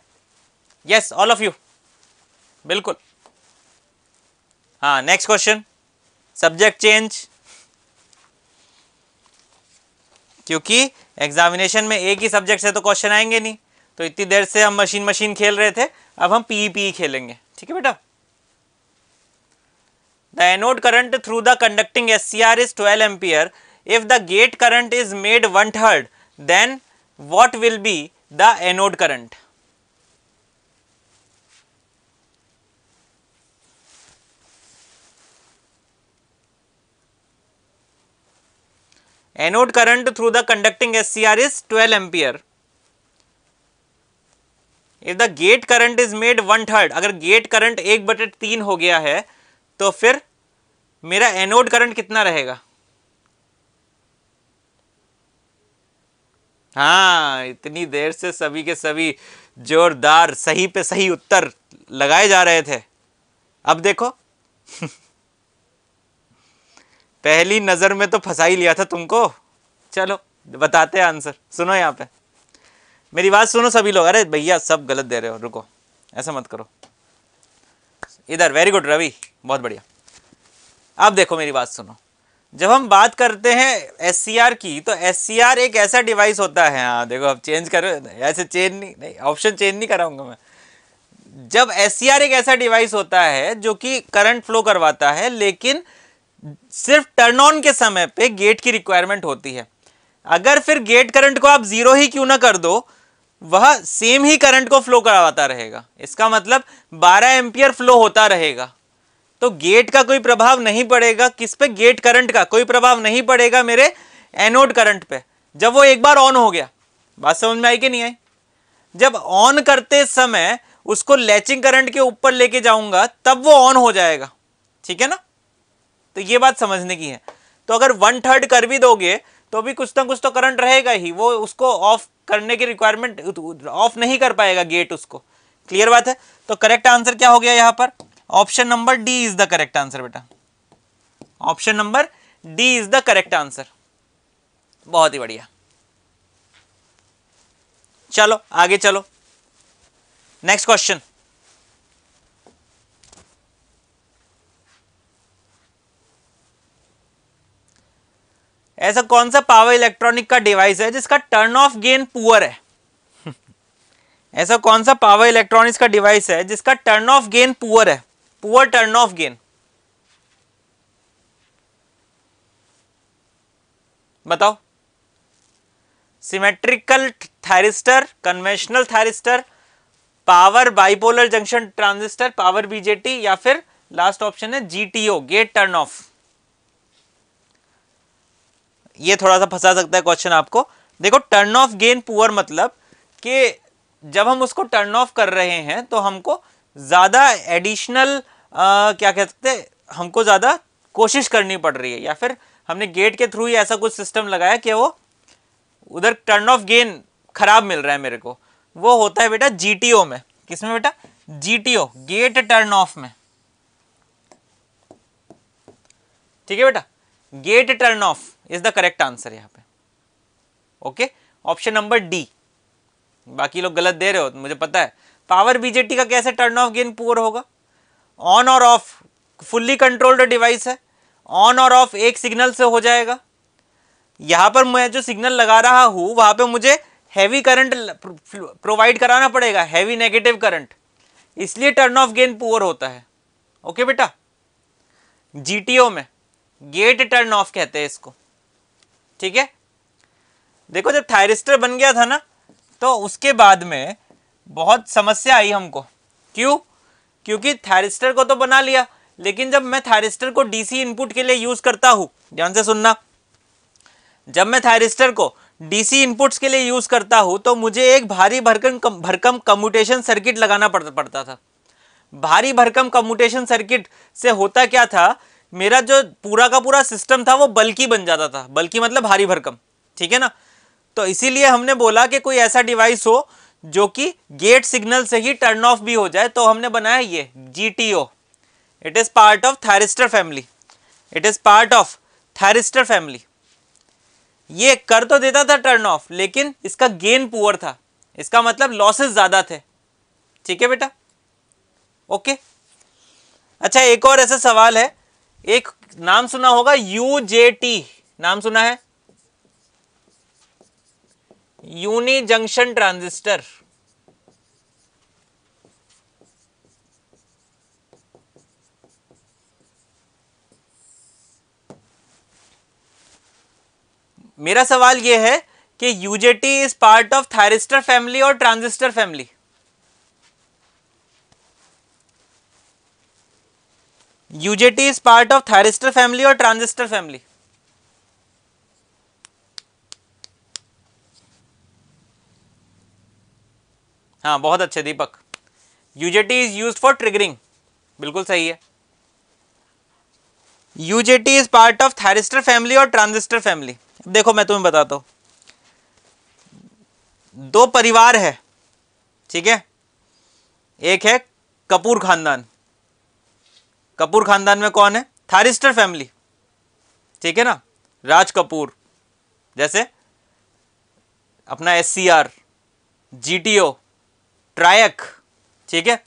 [SPEAKER 1] यस ऑल ऑफ़ यू बिल्कुल। हाँ नेक्स्ट क्वेश्चन सब्जेक्ट चेंज क्योंकि एग्जामिनेशन में एक ही सब्जेक्ट से तो क्वेश्चन आएँगे नहीं। तो इतनी देर से हम मशीन मशीन खेल रहे थे, अब हम पीई पीई खेलेंगे। ठीक है बेटा? The anode current through the conducting S C R is twelve ampere if the gate current is made one third then what will be the anode current anode current through the conducting S C R is twelve ampere if the gate current is made one third अगर gate current एक बटे तीन हो गया है तो फिर मेरा एनोड करंट कितना रहेगा? हाँ इतनी देर से सभी के सभी जोरदार, सही पे सही उत्तर लगाए जा रहे थे। अब देखो। पहली नज़र में तो फंसा ही लिया था तुमको। चलो, बताते हैं आंसर सुनो यहाँ पे। मेरी बात सुनो सभी लोग। अरे भैया, सब गलत दे रहे हो। रुको, ऐसा मत करो। इधर वेरी गुड रवि। बहुत बढ़िया। अब देखो मेरी बात सुनो। जब हम बात करते हैं एससीआर की तो एससीआर एक ऐसा डिवाइस होता है। हाँ देखो अब चेंज करो ऐसे चेंज नहीं नहीं ऑप्शन चेंज नहीं कराऊँगा मैं। जब एससीआर एक ऐसा डिवाइस होता है, जो कि करंट फ्लो करवाता है, लेकिन सिर्फ़ टर्न ऑन के समय पे गेट की रिक्वायरमेंट होती है। अगर फिर गेट करंट को आप ज़ीरो ही क्यों ना कर दो, वह सेम ही करंट को फ्लो करवाता रहेगा। इसका मतलब 12 एम्पियर फ्लो होता रहेगा। तो गेट का कोई प्रभाव नहीं पड़ेगा। किस पे? गेट करंट का। कोई प्रभाव नहीं पड़ेगा मेरे एनोड करंट पे। जब वो एक बार ऑन हो गया। बात समझ में आई कि नहीं आई? जब ऑन करते समय उसको लैचिंग करंट के ऊपर लेके जाऊँगा, तब वो ऑन हो जाएगा। ठीक है ना? तो ये बात समझने की है। तो अगर वन थर्ड कर भी दोगे तो भी कुछ ना कुछ तो करंट रहेगा ही। वो उसको ऑफ़ करने की रिक्वायरमेंट ऑफ़ नहीं कर पाएगा गेट उसको। क्लियर बात है? तो करेक्ट आंसर क्या हो गया यहाँ पर? Option number D is the correct answer बेटा। Option number D is the correct answer बहुत ही बढ़िया। चलो, आगे चलो। नेक्स्ट क्वेश्चन ऐसा कौन सा पावर इलेक्ट्रॉनिक का डिवाइस है जिसका टर्न ऑफ़ गेन पुअर है? ऐसा कौन सा पावर इलेक्ट्रॉनिक्स का डिवाइस है जिसका टर्न ऑफ़ गेन पुअर है? पुअर टर्न ऑफ़ गेन बताओ। Symmetrical thyristor conventional thyristor power bipolar junction transistor power BJT या फिर लास्ट ऑप्शन है जीटीओ गेट टर्न ऑफ़ ये थोड़ा सा फंसा सकता है क्वेश्चन आपको। देखो टर्न ऑफ़ गेन पुअर मतलब कि जब हम उसको टर्न ऑफ़ कर रहे हैं तो हमको ज़्यादा एडिशनल क्या कह सकते हैं, हमको ज़्यादा कोशिश करनी पड़ रही है। या फिर हमने गेट के थ्रू ही ऐसा कुछ सिस्टम लगाया कि वो उधर टर्न ऑफ़ गेन खराब मिल रहा है मेरे को। वो होता है बेटा जीटीओ में। किसमें बेटा? जीटीओ गेट टर्न ऑफ़ में। ठीक है बेटा? Gate turn off is the correct answer यहाँ पे। ओके ऑप्शन नंबर डी बाकी लोग गलत दे रहे हो तो मुझे पता है। पावर बीजेटी का कैसे टर्न ऑफ़ गेन पुअर होगा? ऑन और ऑफ़ फुल्ली कंट्रोल्ड डिवाइस है। ऑन और ऑफ़ एक सिग्नल से हो जाएगा। यहाँ पर मैं जो सिग्नल लगा रहा हूँ, वहाँ पे मुझे हैवी करंट प्रोवाइड कराना पड़ेगा। हैवी नेगेटिव करंट इसलिए टर्न ऑफ़ गेन पुअर होता है। ओके बेटा? जीटीओ में। गेट टर्न ऑफ़ कहते हैं इसको। ठीक है? देखो जब थायरिस्टर बन गया था ना तो उसके बाद में बहुत समस्या आई हमको। क्यों? क्योंकि थायरिस्टर को तो बना लिया लेकिन जब मैं थायरिस्टर को डीसी इनपुट के लिए यूज़ करता हूँ ध्यान से सुनना। जब मैं थायरिस्टर को डीसी इनपुट्स के लिए यूज़ करता हूँ तो मुझे एक भारी भरकम भरकम कम्यूटेशन सर्किट लगाना पड़, पड़ता था। भारी भरकम कम्यूटेशन सर्किट से होता क्या था? मेरा जो पूरा का पूरा सिस्टम था वो बल्कि बन जाता था। बल्कि मतलब भारी भरकम, ठीक है ना? तो इसीलिए हमने बोला कि कोई ऐसा डिवाइस हो जो कि गेट सिग्नल से ही टर्न ऑफ़ भी हो जाए तो हमने बनाया ये G T O it is part of thyristor family it is part of thyristor family ये कर तो देता था टर्न ऑफ़ लेकिन इसका गेन पुअर था। इसका मतलब लॉसेस ज़्यादा थे। ठीक है बेटा? ओके अच्छा एक और ऐसा सवाल है एक नाम सुना होगा यूजेटी नाम सुना है? यूनी जंक्शन ट्रांजिस्टर मेरा सवाल यह है कि UJT is part of thyristor family और transistor family UJT is part of thyristor family और ट्रांजिस्टर फैमिली हाँ बहुत अच्छे, Deepak. UJT is use for triggering बिल्कुल सही है। UJT is part of thyristor family और ट्रांजिस्टर फैमिली देखो, मैं तुम्हें बताता हूँ। दो परिवार है, ठीक है? एक है कपूर खानदान। कपूर खानदान में कौन है? Thyristor family. ठीक है ना? राज कपूर। जैसे अपना S C R G T O triac ठीक है?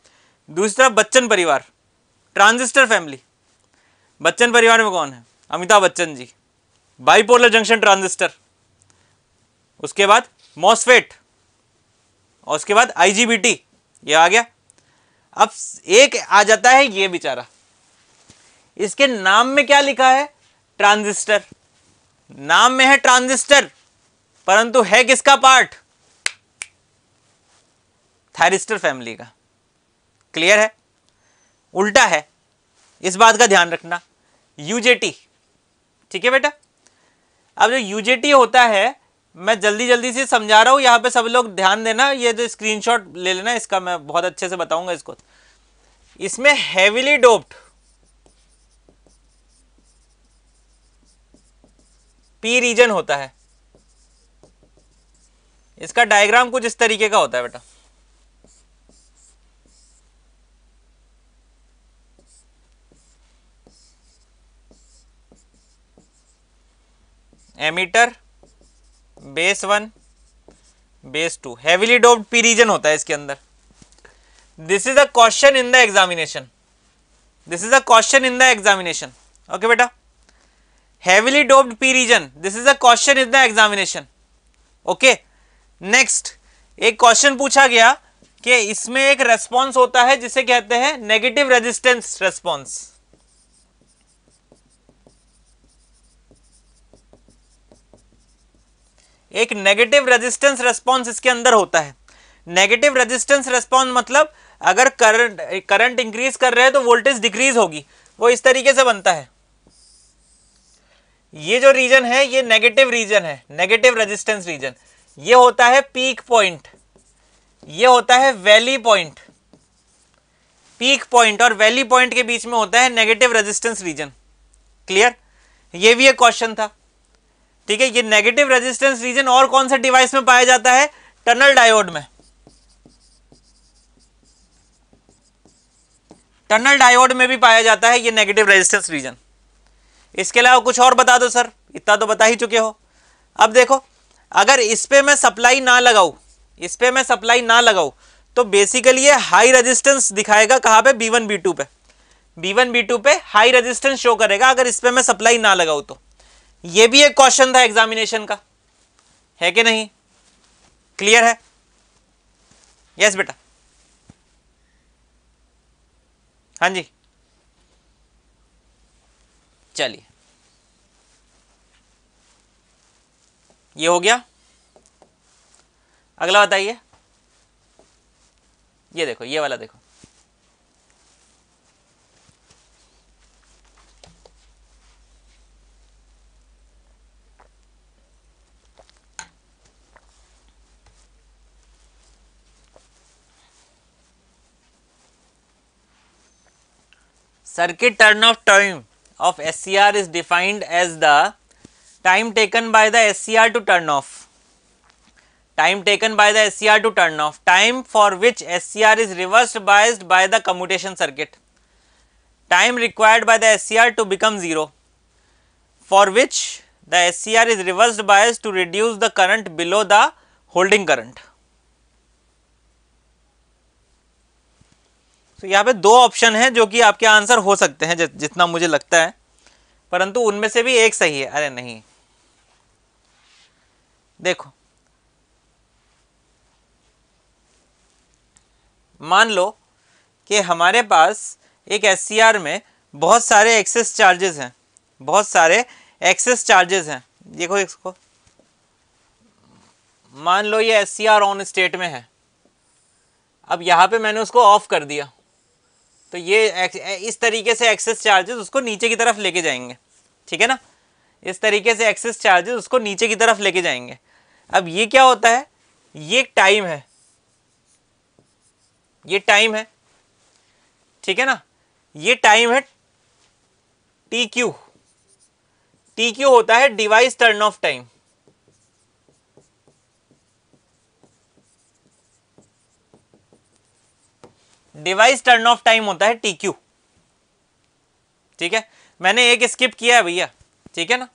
[SPEAKER 1] दूसरा बच्चन परिवार, ट्रांजिस्टर फैमिली। बच्चन परिवार में कौन है? Amitabh Bachchan ji. Bipolar junction transistor. उसके बाद मॉसफेट और उसके बाद आईजीबीटी ये आ गया। अब एक आ जाता है ये बेचारा। इसके नाम में क्या लिखा है? ट्रांजिस्टर। नाम में है ट्रांजिस्टर, परंतु है किसका पार्ट? थायरिस्टर फैमिली का। क्लियर है? उल्टा है। इस बात का ध्यान रखना। यूजेटी ठीक है बेटा? अब जो यूजेटी होता है, मैं जल्दी जल्दी से समझा रहा हूँ। यहाँ पे सब लोग ध्यान देना। ये जो स्क्रीनशॉट ले लेना, इसका मैं बहुत अच्छे से बताऊँगा इसको। इसमें हैविली डोप्ड पी रीजन होता है। इसका डायग्राम कुछ इस तरीके का होता है बेटा। Emitter base one base two heavily doped P region होता है इसके अंदर। This is a question in the examination this is a question in the examination okay बेटा। Heavily doped P region this is a question in the examination okay next एक question पूछा गया कि इसमें एक रेस्पॉन्स होता है, जिसे कहते हैं नेगेटिव रेजिस्टेंस रेस्पॉन्स एक नेगेटिव रेजिस्टेंस रेस्पॉन्स इसके अंदर होता है। नेगेटिव रेजिस्टेंस रेस्पॉन्स मतलब अगर करंट करंट इंक्रीज कर रहे हैं तो वोल्टेज डिक्रीज होगी। वो इस तरीके से बनता है। ये जो रीजन है, ये नेगेटिव रीजन है नेगेटिव रेजिस्टेंस रीजन ये होता है पीक पॉइंट ये होता है वैली पॉइंट पीक पॉइंट और वैली पॉइंट के बीच में होता है नेगेटिव रेजिस्टेंस रीजन क्लियर ये भी एक क्वेश्चन था. ठीक है, ये नेगेटिव रेजिस्टेंस रीजन और कौन सा डिवाइस में पाया जाता है? टनल डायोड में. टनल डायोड में भी पाया जाता है ये नेगेटिव रेजिस्टेंस रीजन इसके अलावा कुछ और बता दो, सर। इतना तो बता ही चुके हो। अब देखो, अगर इस पे मैं सप्लाई ना लगाऊ, इस पे मैं सप्लाई ना लगाऊ तो बेसिकली ये हाई रेजिस्टेंस दिखाएगा कहाँ पे? B1 B2 पे। B1 B2 पे हाई रेजिस्टेंस शो करेगा अगर इस पे मैं सप्लाई ना लगाऊ तो। ये भी एक क्वेश्चन था एग्जामिनेशन का। है कि नहीं? क्लियर है? यस बेटा। हाँ जी। चलिए। ये हो गया। अगला बताइए। ये देखो, ये वाला देखो। Circuit turn off time of SCR is defined as the time taken by the SCR to turn off. Time taken by the SCR to turn off. Time for which SCR is reverse biased by the commutation circuit. Time required by the SCR to become 0 for which the SCR is reversed biased to reduce the current below the holding current. तो यहाँ पे दो option है जो कि आपके answer हो सकते हैं जितना मुझे लगता है। परंतु उनमें से भी एक सही है। अरे नहीं। देखो। मान लो कि हमारे पास एक एससीआर में बहुत सारे एक्सेस चार्जेस हैं। बहुत सारे एक्सेस चार्जेस हैं। देखो इसको। मान लो ये एससीआर ऑन स्टेट में है। अब यहाँ पे मैंने उसको ऑफ़ कर दिया। तो ये इस तरीके से एक्सेस चार्जेस उसको नीचे की तरफ़ लेके जाएँगे। ठीक है ना? इस तरीके से एक्सेस चार्जेस उसको नीचे की तरफ़ लेके जाएँगे। अब ये क्या होता है? ये टाइम है। ये टाइम है। ठीक है ना? ये टाइम है टी क्यू टी क्यू होता है device turn off time device turn off time होता है टी क्यू ठीक है? मैंने एक स्किप किया है भैया। ठीक है ना?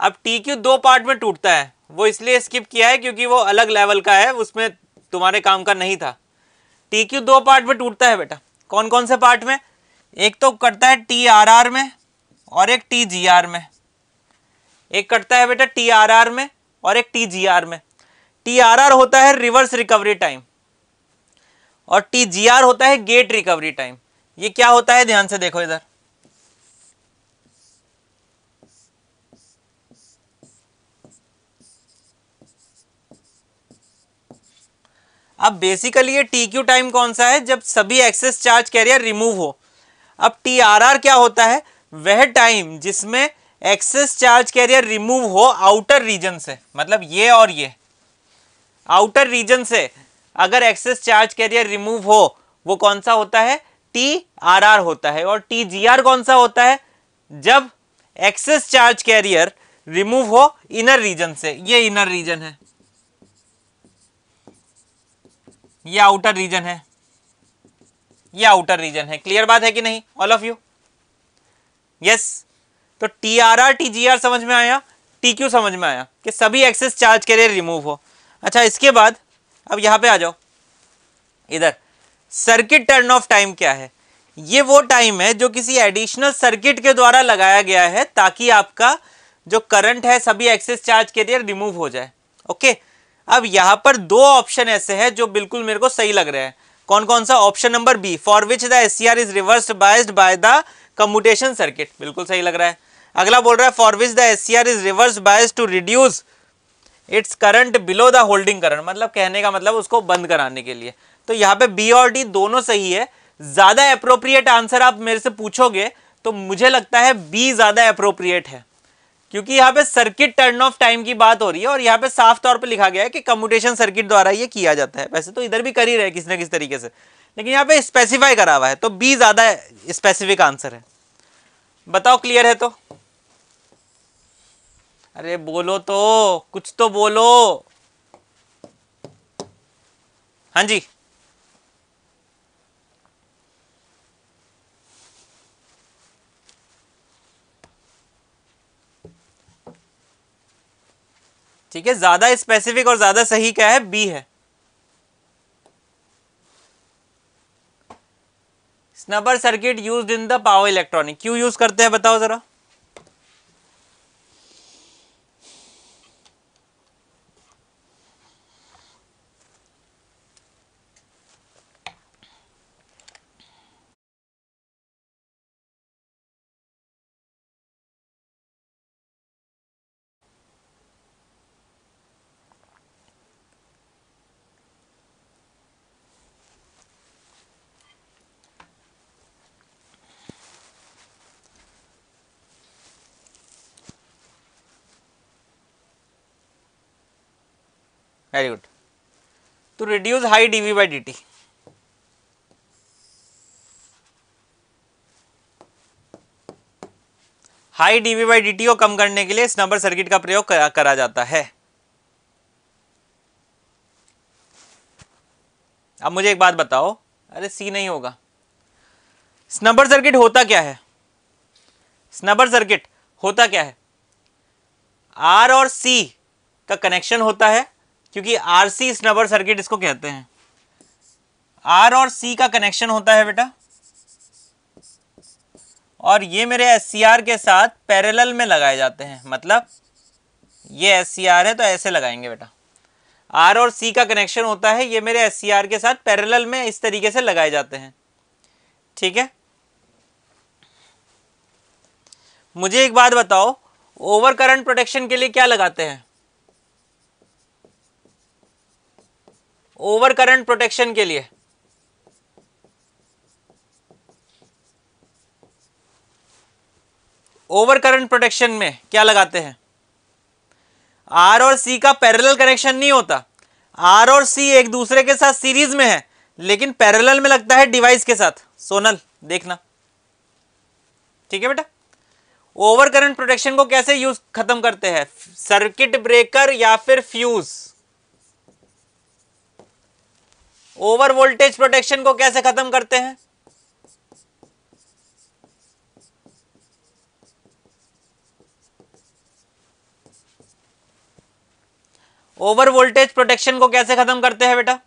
[SPEAKER 1] अब टी क्यू दो पार्ट में टूटता है। वो इसलिए स्किप किया है क्योंकि वो अलग लेवल का है, उसमें तुम्हारे काम का नहीं था। टी क्यू दो पार्ट में टूटता है बेटा। कौन कौन से पार्ट में? एक तो कटता है टी आर आर में और एक टी जी आर में। एक कटता है बेटा टी आर आर में और एक टी जी आर में। टी आर आर होता है रिवर्स रिकवरी टाइम। और टी जी आर होता है गेट रिकवरी टाइम ये क्या होता है? ध्यान से देखो इधर। अब बेसिकली ये टी क्यू टाइम कौन सा है? जब सभी एक्सेस चार्ज कैरियर रिमूव हो। अब टी आर आर क्या होता है? वह टाइम जिसमें एक्सेस चार्ज कैरियर रिमूव हो आउटर रीजन से। मतलब ये और ये। आउटर रीजन से। अगर एक्सेस चार्ज कैरियर रिमूव हो, वो कौन सा होता है? टी आर आर होता है। और टी जी आर कौन सा होता है? जब एक्सेस चार्ज कैरियर रिमूव हो इनर रीजन से, ये इनर रीजन है। ये आउटर रीजन है। ये आउटर रीजन है। क्लियर बात है कि नहीं, ऑल ऑफ़ यू? यस। तो T R R T G R समझ में आया? टी क्यू समझ में आया कि सभी एक्सेस चार्ज कैरियर रिमूव हो। अच्छा इसके बाद अब यहाँ पे आ जाओ। इधर। सर्किट टर्न ऑफ़ टाइम क्या है? ये वो टाइम है जो किसी एडिशनल सर्किट के द्वारा लगाया गया है ताकि आपका जो करंट है सभी एक्सेस चार्ज के लिए रिमूव हो जाए। ओके अब यहाँ पर दो ऑप्शन ऐसे हैं जो बिल्कुल मेरे को सही लग रहे हैं। कौन कौन सा option number B for which the S is reverse biased by the commutation circuit बिल्कुल सही लग रहा है। अगला बोल रहा है for which the S is reverse bias to reduce its current below the holding current मतलब कहने का मतलब उसको बंद कराने के लिए। तो यहाँ पे बी और डी दोनों सही है। ज़्यादा अप्रोप्रिएट आंसर आप मेरे से पूछोगे तो मुझे लगता है बी ज़्यादा अप्रोप्रिएट है। क्योंकि यहाँ पे सर्किट टर्न ऑफ़ टाइम की बात हो रही है और यहाँ पे साफ़ तौर पे लिखा गया है कि कम्यूटेशन सर्किट द्वारा ये किया जाता है। वैसे तो इधर भी कर ही रहे किसी ना किसी तरीके से। लेकिन यहाँ पे स्पेसिफाई करा हुआ है तो बी ज़्यादा स्पेसिफिक आंसर है। बताओ क्लियर है तो? अरे बोलो तो कुछ तो बोलो। हाँ जी। ठीक है, ज़्यादा स्पेसिफिक और ज़्यादा सही क्या है? बी है। Snubber circuit used in the power electronic क्यों यूज़ करते हैं, बताओ जरा। To reduce high DV by D T high DV by D को कम करने के लिए इस नंबर सर्किट का प्रयोग करा, करा जाता है। अब मुझे एक बात बताओ। अरे सी नहीं होगा। स्नबर सर्किट होता क्या है? स्नबर सर्किट होता क्या है? आर और सी का कनेक्शन होता है। क्योंकि आर सी स्नबर सर्किट इसको कहते हैं। आर और सी का कनेक्शन होता है बेटा। और ये मेरे एस सी आर के साथ पैरेलल में लगाए जाते हैं। मतलब ये एस सी आर है तो ऐसे लगाएँगे बेटा। आर और सी का कनेक्शन होता है, ये मेरे एस सी आर के साथ पैरेलल में इस तरीके से लगाए जाते हैं। ठीक है? मुझे एक बात बताओ ओवर करंट प्रोटेक्शन के लिए क्या लगाते हैं? ओवर करंट प्रोटेक्शन के लिए। ओवर करंट प्रोटेक्शन में क्या लगाते हैं? आर और सी का पैरेलल कनेक्शन नहीं होता। आर और सी एक दूसरे के साथ सीरीज़ में है, लेकिन पैरेलल में लगता है डिवाइस के साथ। सोनल देखना। ठीक है बेटा? ओवर करंट प्रोटेक्शन को कैसे यूज़ खत्म करते हैं? सर्किट ब्रेकर या फिर फ्यूज ओवर वोल्टेज प्रोटेक्शन को कैसे खत्म करते हैं? ओवर वोल्टेज प्रोटेक्शन को कैसे खत्म करते हैं बेटा?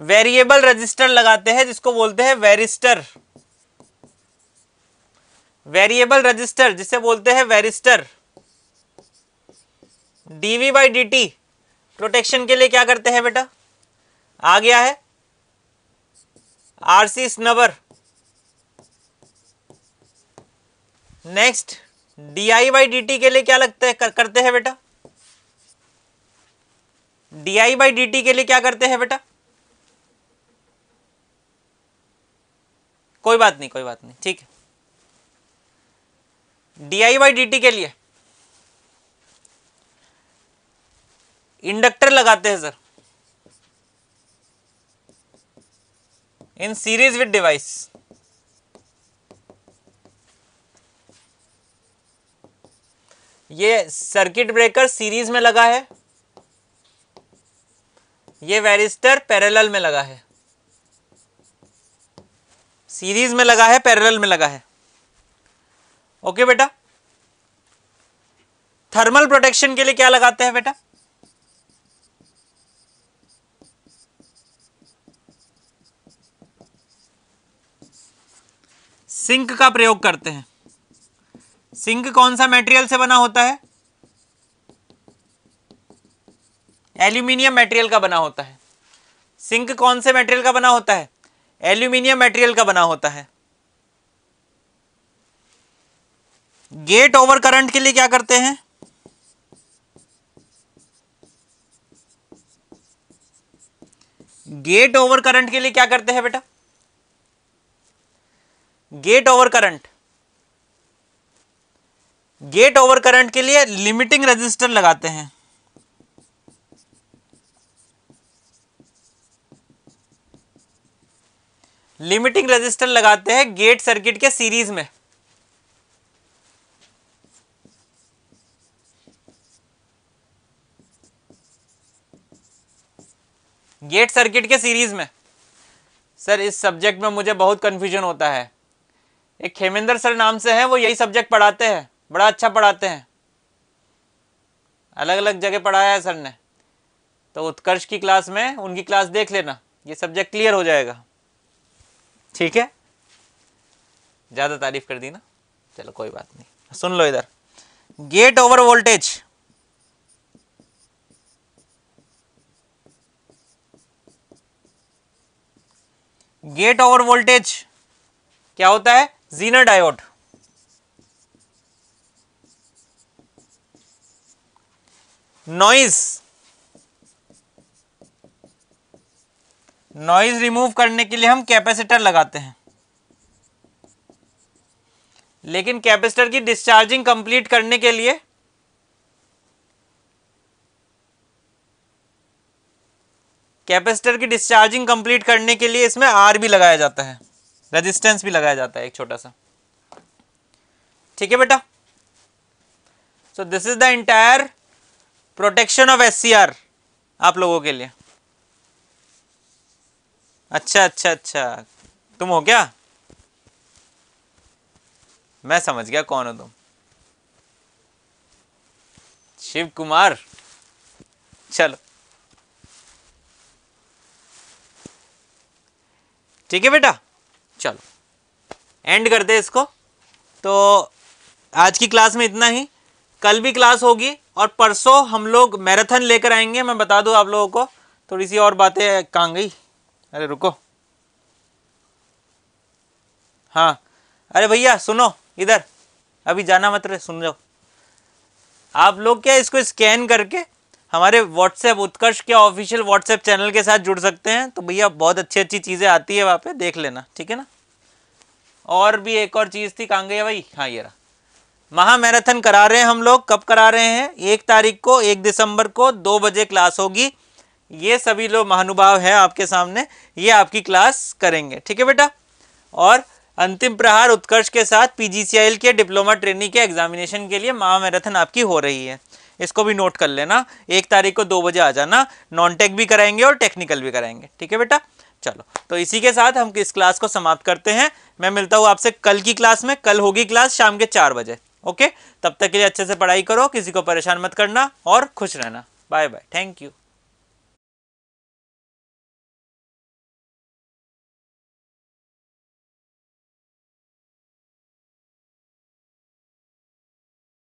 [SPEAKER 1] वेरिएबल रजिस्टर लगाते हैं, जिसको बोलते हैं वेरिस्टर। वेरिएबल रजिस्टर, जिसे बोलते हैं varistor. DV by D T protection के लिए क्या करते हैं बेटा? आ गया है। RC snubber. Next D I by D T के लिए क्या लगता है? कर, करते हैं बेटा। D I by D T के लिए क्या करते हैं बेटा? कोई बात नहीं कोई बात नहीं ठीक है। D I by D T के लिए। इंडक्टर लगाते हैं sir. In series with device. ये सर्किट ब्रेकर सीरीज़ में लगा है। ये वेरिस्टर पैरेलल में लगा है। सीरीज़ में लगा है, पैरेलल में लगा है। ओके बेटा? थर्मल प्रोटेक्शन के लिए क्या लगाते हैं बेटा? सिंक का प्रयोग करते हैं। सिंक कौन सा मटेरियल से बना होता है? एल्यूमिनियम मटेरियल का बना होता है। सिंक कौन से मटेरियल का बना होता है? एल्यूमिनियम मटेरियल का बना होता है। गेट ओवर करंट के लिए क्या करते हैं? गेट ओवर करंट के लिए क्या करते हैं बेटा? Gate over current. Gate over current के लिए लिमिटिंग रेजिस्टर लगाते हैं। लिमिटिंग रेजिस्टर लगाते हैं गेट सर्किट के सीरीज़ में। गेट सर्किट के सीरीज़ में। सर, इस सब्जेक्ट में मुझे बहुत कंफ्यूजन होता है। एक खेमेंद्र सर नाम से है, वो यही सब्जेक्ट पढ़ाते हैं, बड़ा अच्छा पढ़ाते हैं। अलग अलग जगह पढ़ाया है सर ने। तो उत्कर्ष की क्लास में, उनकी क्लास देख लेना, ये सब्जेक्ट क्लियर हो जाएगा। ठीक है? ज़्यादा तारीफ़ कर दी ना? चलो, कोई बात नहीं। सुन लो इधर। Gate over voltage gate over voltage क्या होता है? Zener diode noise noise remove करने के लिए हम कैपेसिटर लगाते हैं। लेकिन कैपेसिटर की डिस्चार्जिंग कंप्लीट करने के लिए कैपेसिटर की डिस्चार्जिंग कंप्लीट करने के लिए इसमें आर भी लगाया जाता है। रेजिस्टेंस भी लगाया जाता है एक छोटा सा। ठीक है बेटा? So this is the entire protection of SCR आप लोगों के लिए। अच्छा अच्छा अच्छा। तुम हो क्या? मैं समझ गया कौन हो तुम। शिव कुमार। चलो। ठीक है बेटा? चलो। एंड कर दे इसको। तो आज की क्लास में इतना ही। कल भी क्लास होगी और परसों हम लोग मैराथन लेकर आएँगे। मैं बता दूँ आप लोगों को, थोड़ी सी और बातें कहाँ गई? अरे रुको। हाँ। अरे भैया, सुनो, इधर। अभी जाना मत रहे सुन जाओ। आप लोग क्या इसको स्कैन करके हमारे व्हाट्सएप उत्कर्ष के ऑफिशियल व्हाट्सएप चैनल के साथ जुड़ सकते हैं? तो भैया, बहुत अच्छी अच्छी चीज़ें आती है वहाँ पे, देख लेना, ठीक है ना? और भी एक और चीज़ थी कहाँ गई भाई। हाँ ये रहा। महा मैराथन करा रहे हैं हम लोग। कब करा रहे हैं? एक तारीख को, एक दिसंबर को, दो बजे क्लास होगी। ये सभी लोग महानुभाव हैं आपके सामने। ये आपकी क्लास करेंगे। ठीक है बेटा? और अंतिम प्रहार उत्कर्ष के साथ पीजीसीआईएल के डिप्लोमा ट्रेनिंग के एग्जामिनेशन के लिए महामैराथन आपकी हो रही है। इसको भी नोट कर लेना। एक तारीख को दो बजे आ जाना। नॉन टेक भी कराएँगे और टेक्निकल भी कराएँगे। ठीक है बेटा? चलो तो इसी के साथ हम इस क्लास को समाप्त करते हैं। मैं मिलता हूँ आपसे कल की क्लास में, कल होगी क्लास शाम के चार बजे ओके तब तक के लिए अच्छे से पढ़ाई करो, किसी को परेशान मत करना और खुश रहना। Bye bye thank you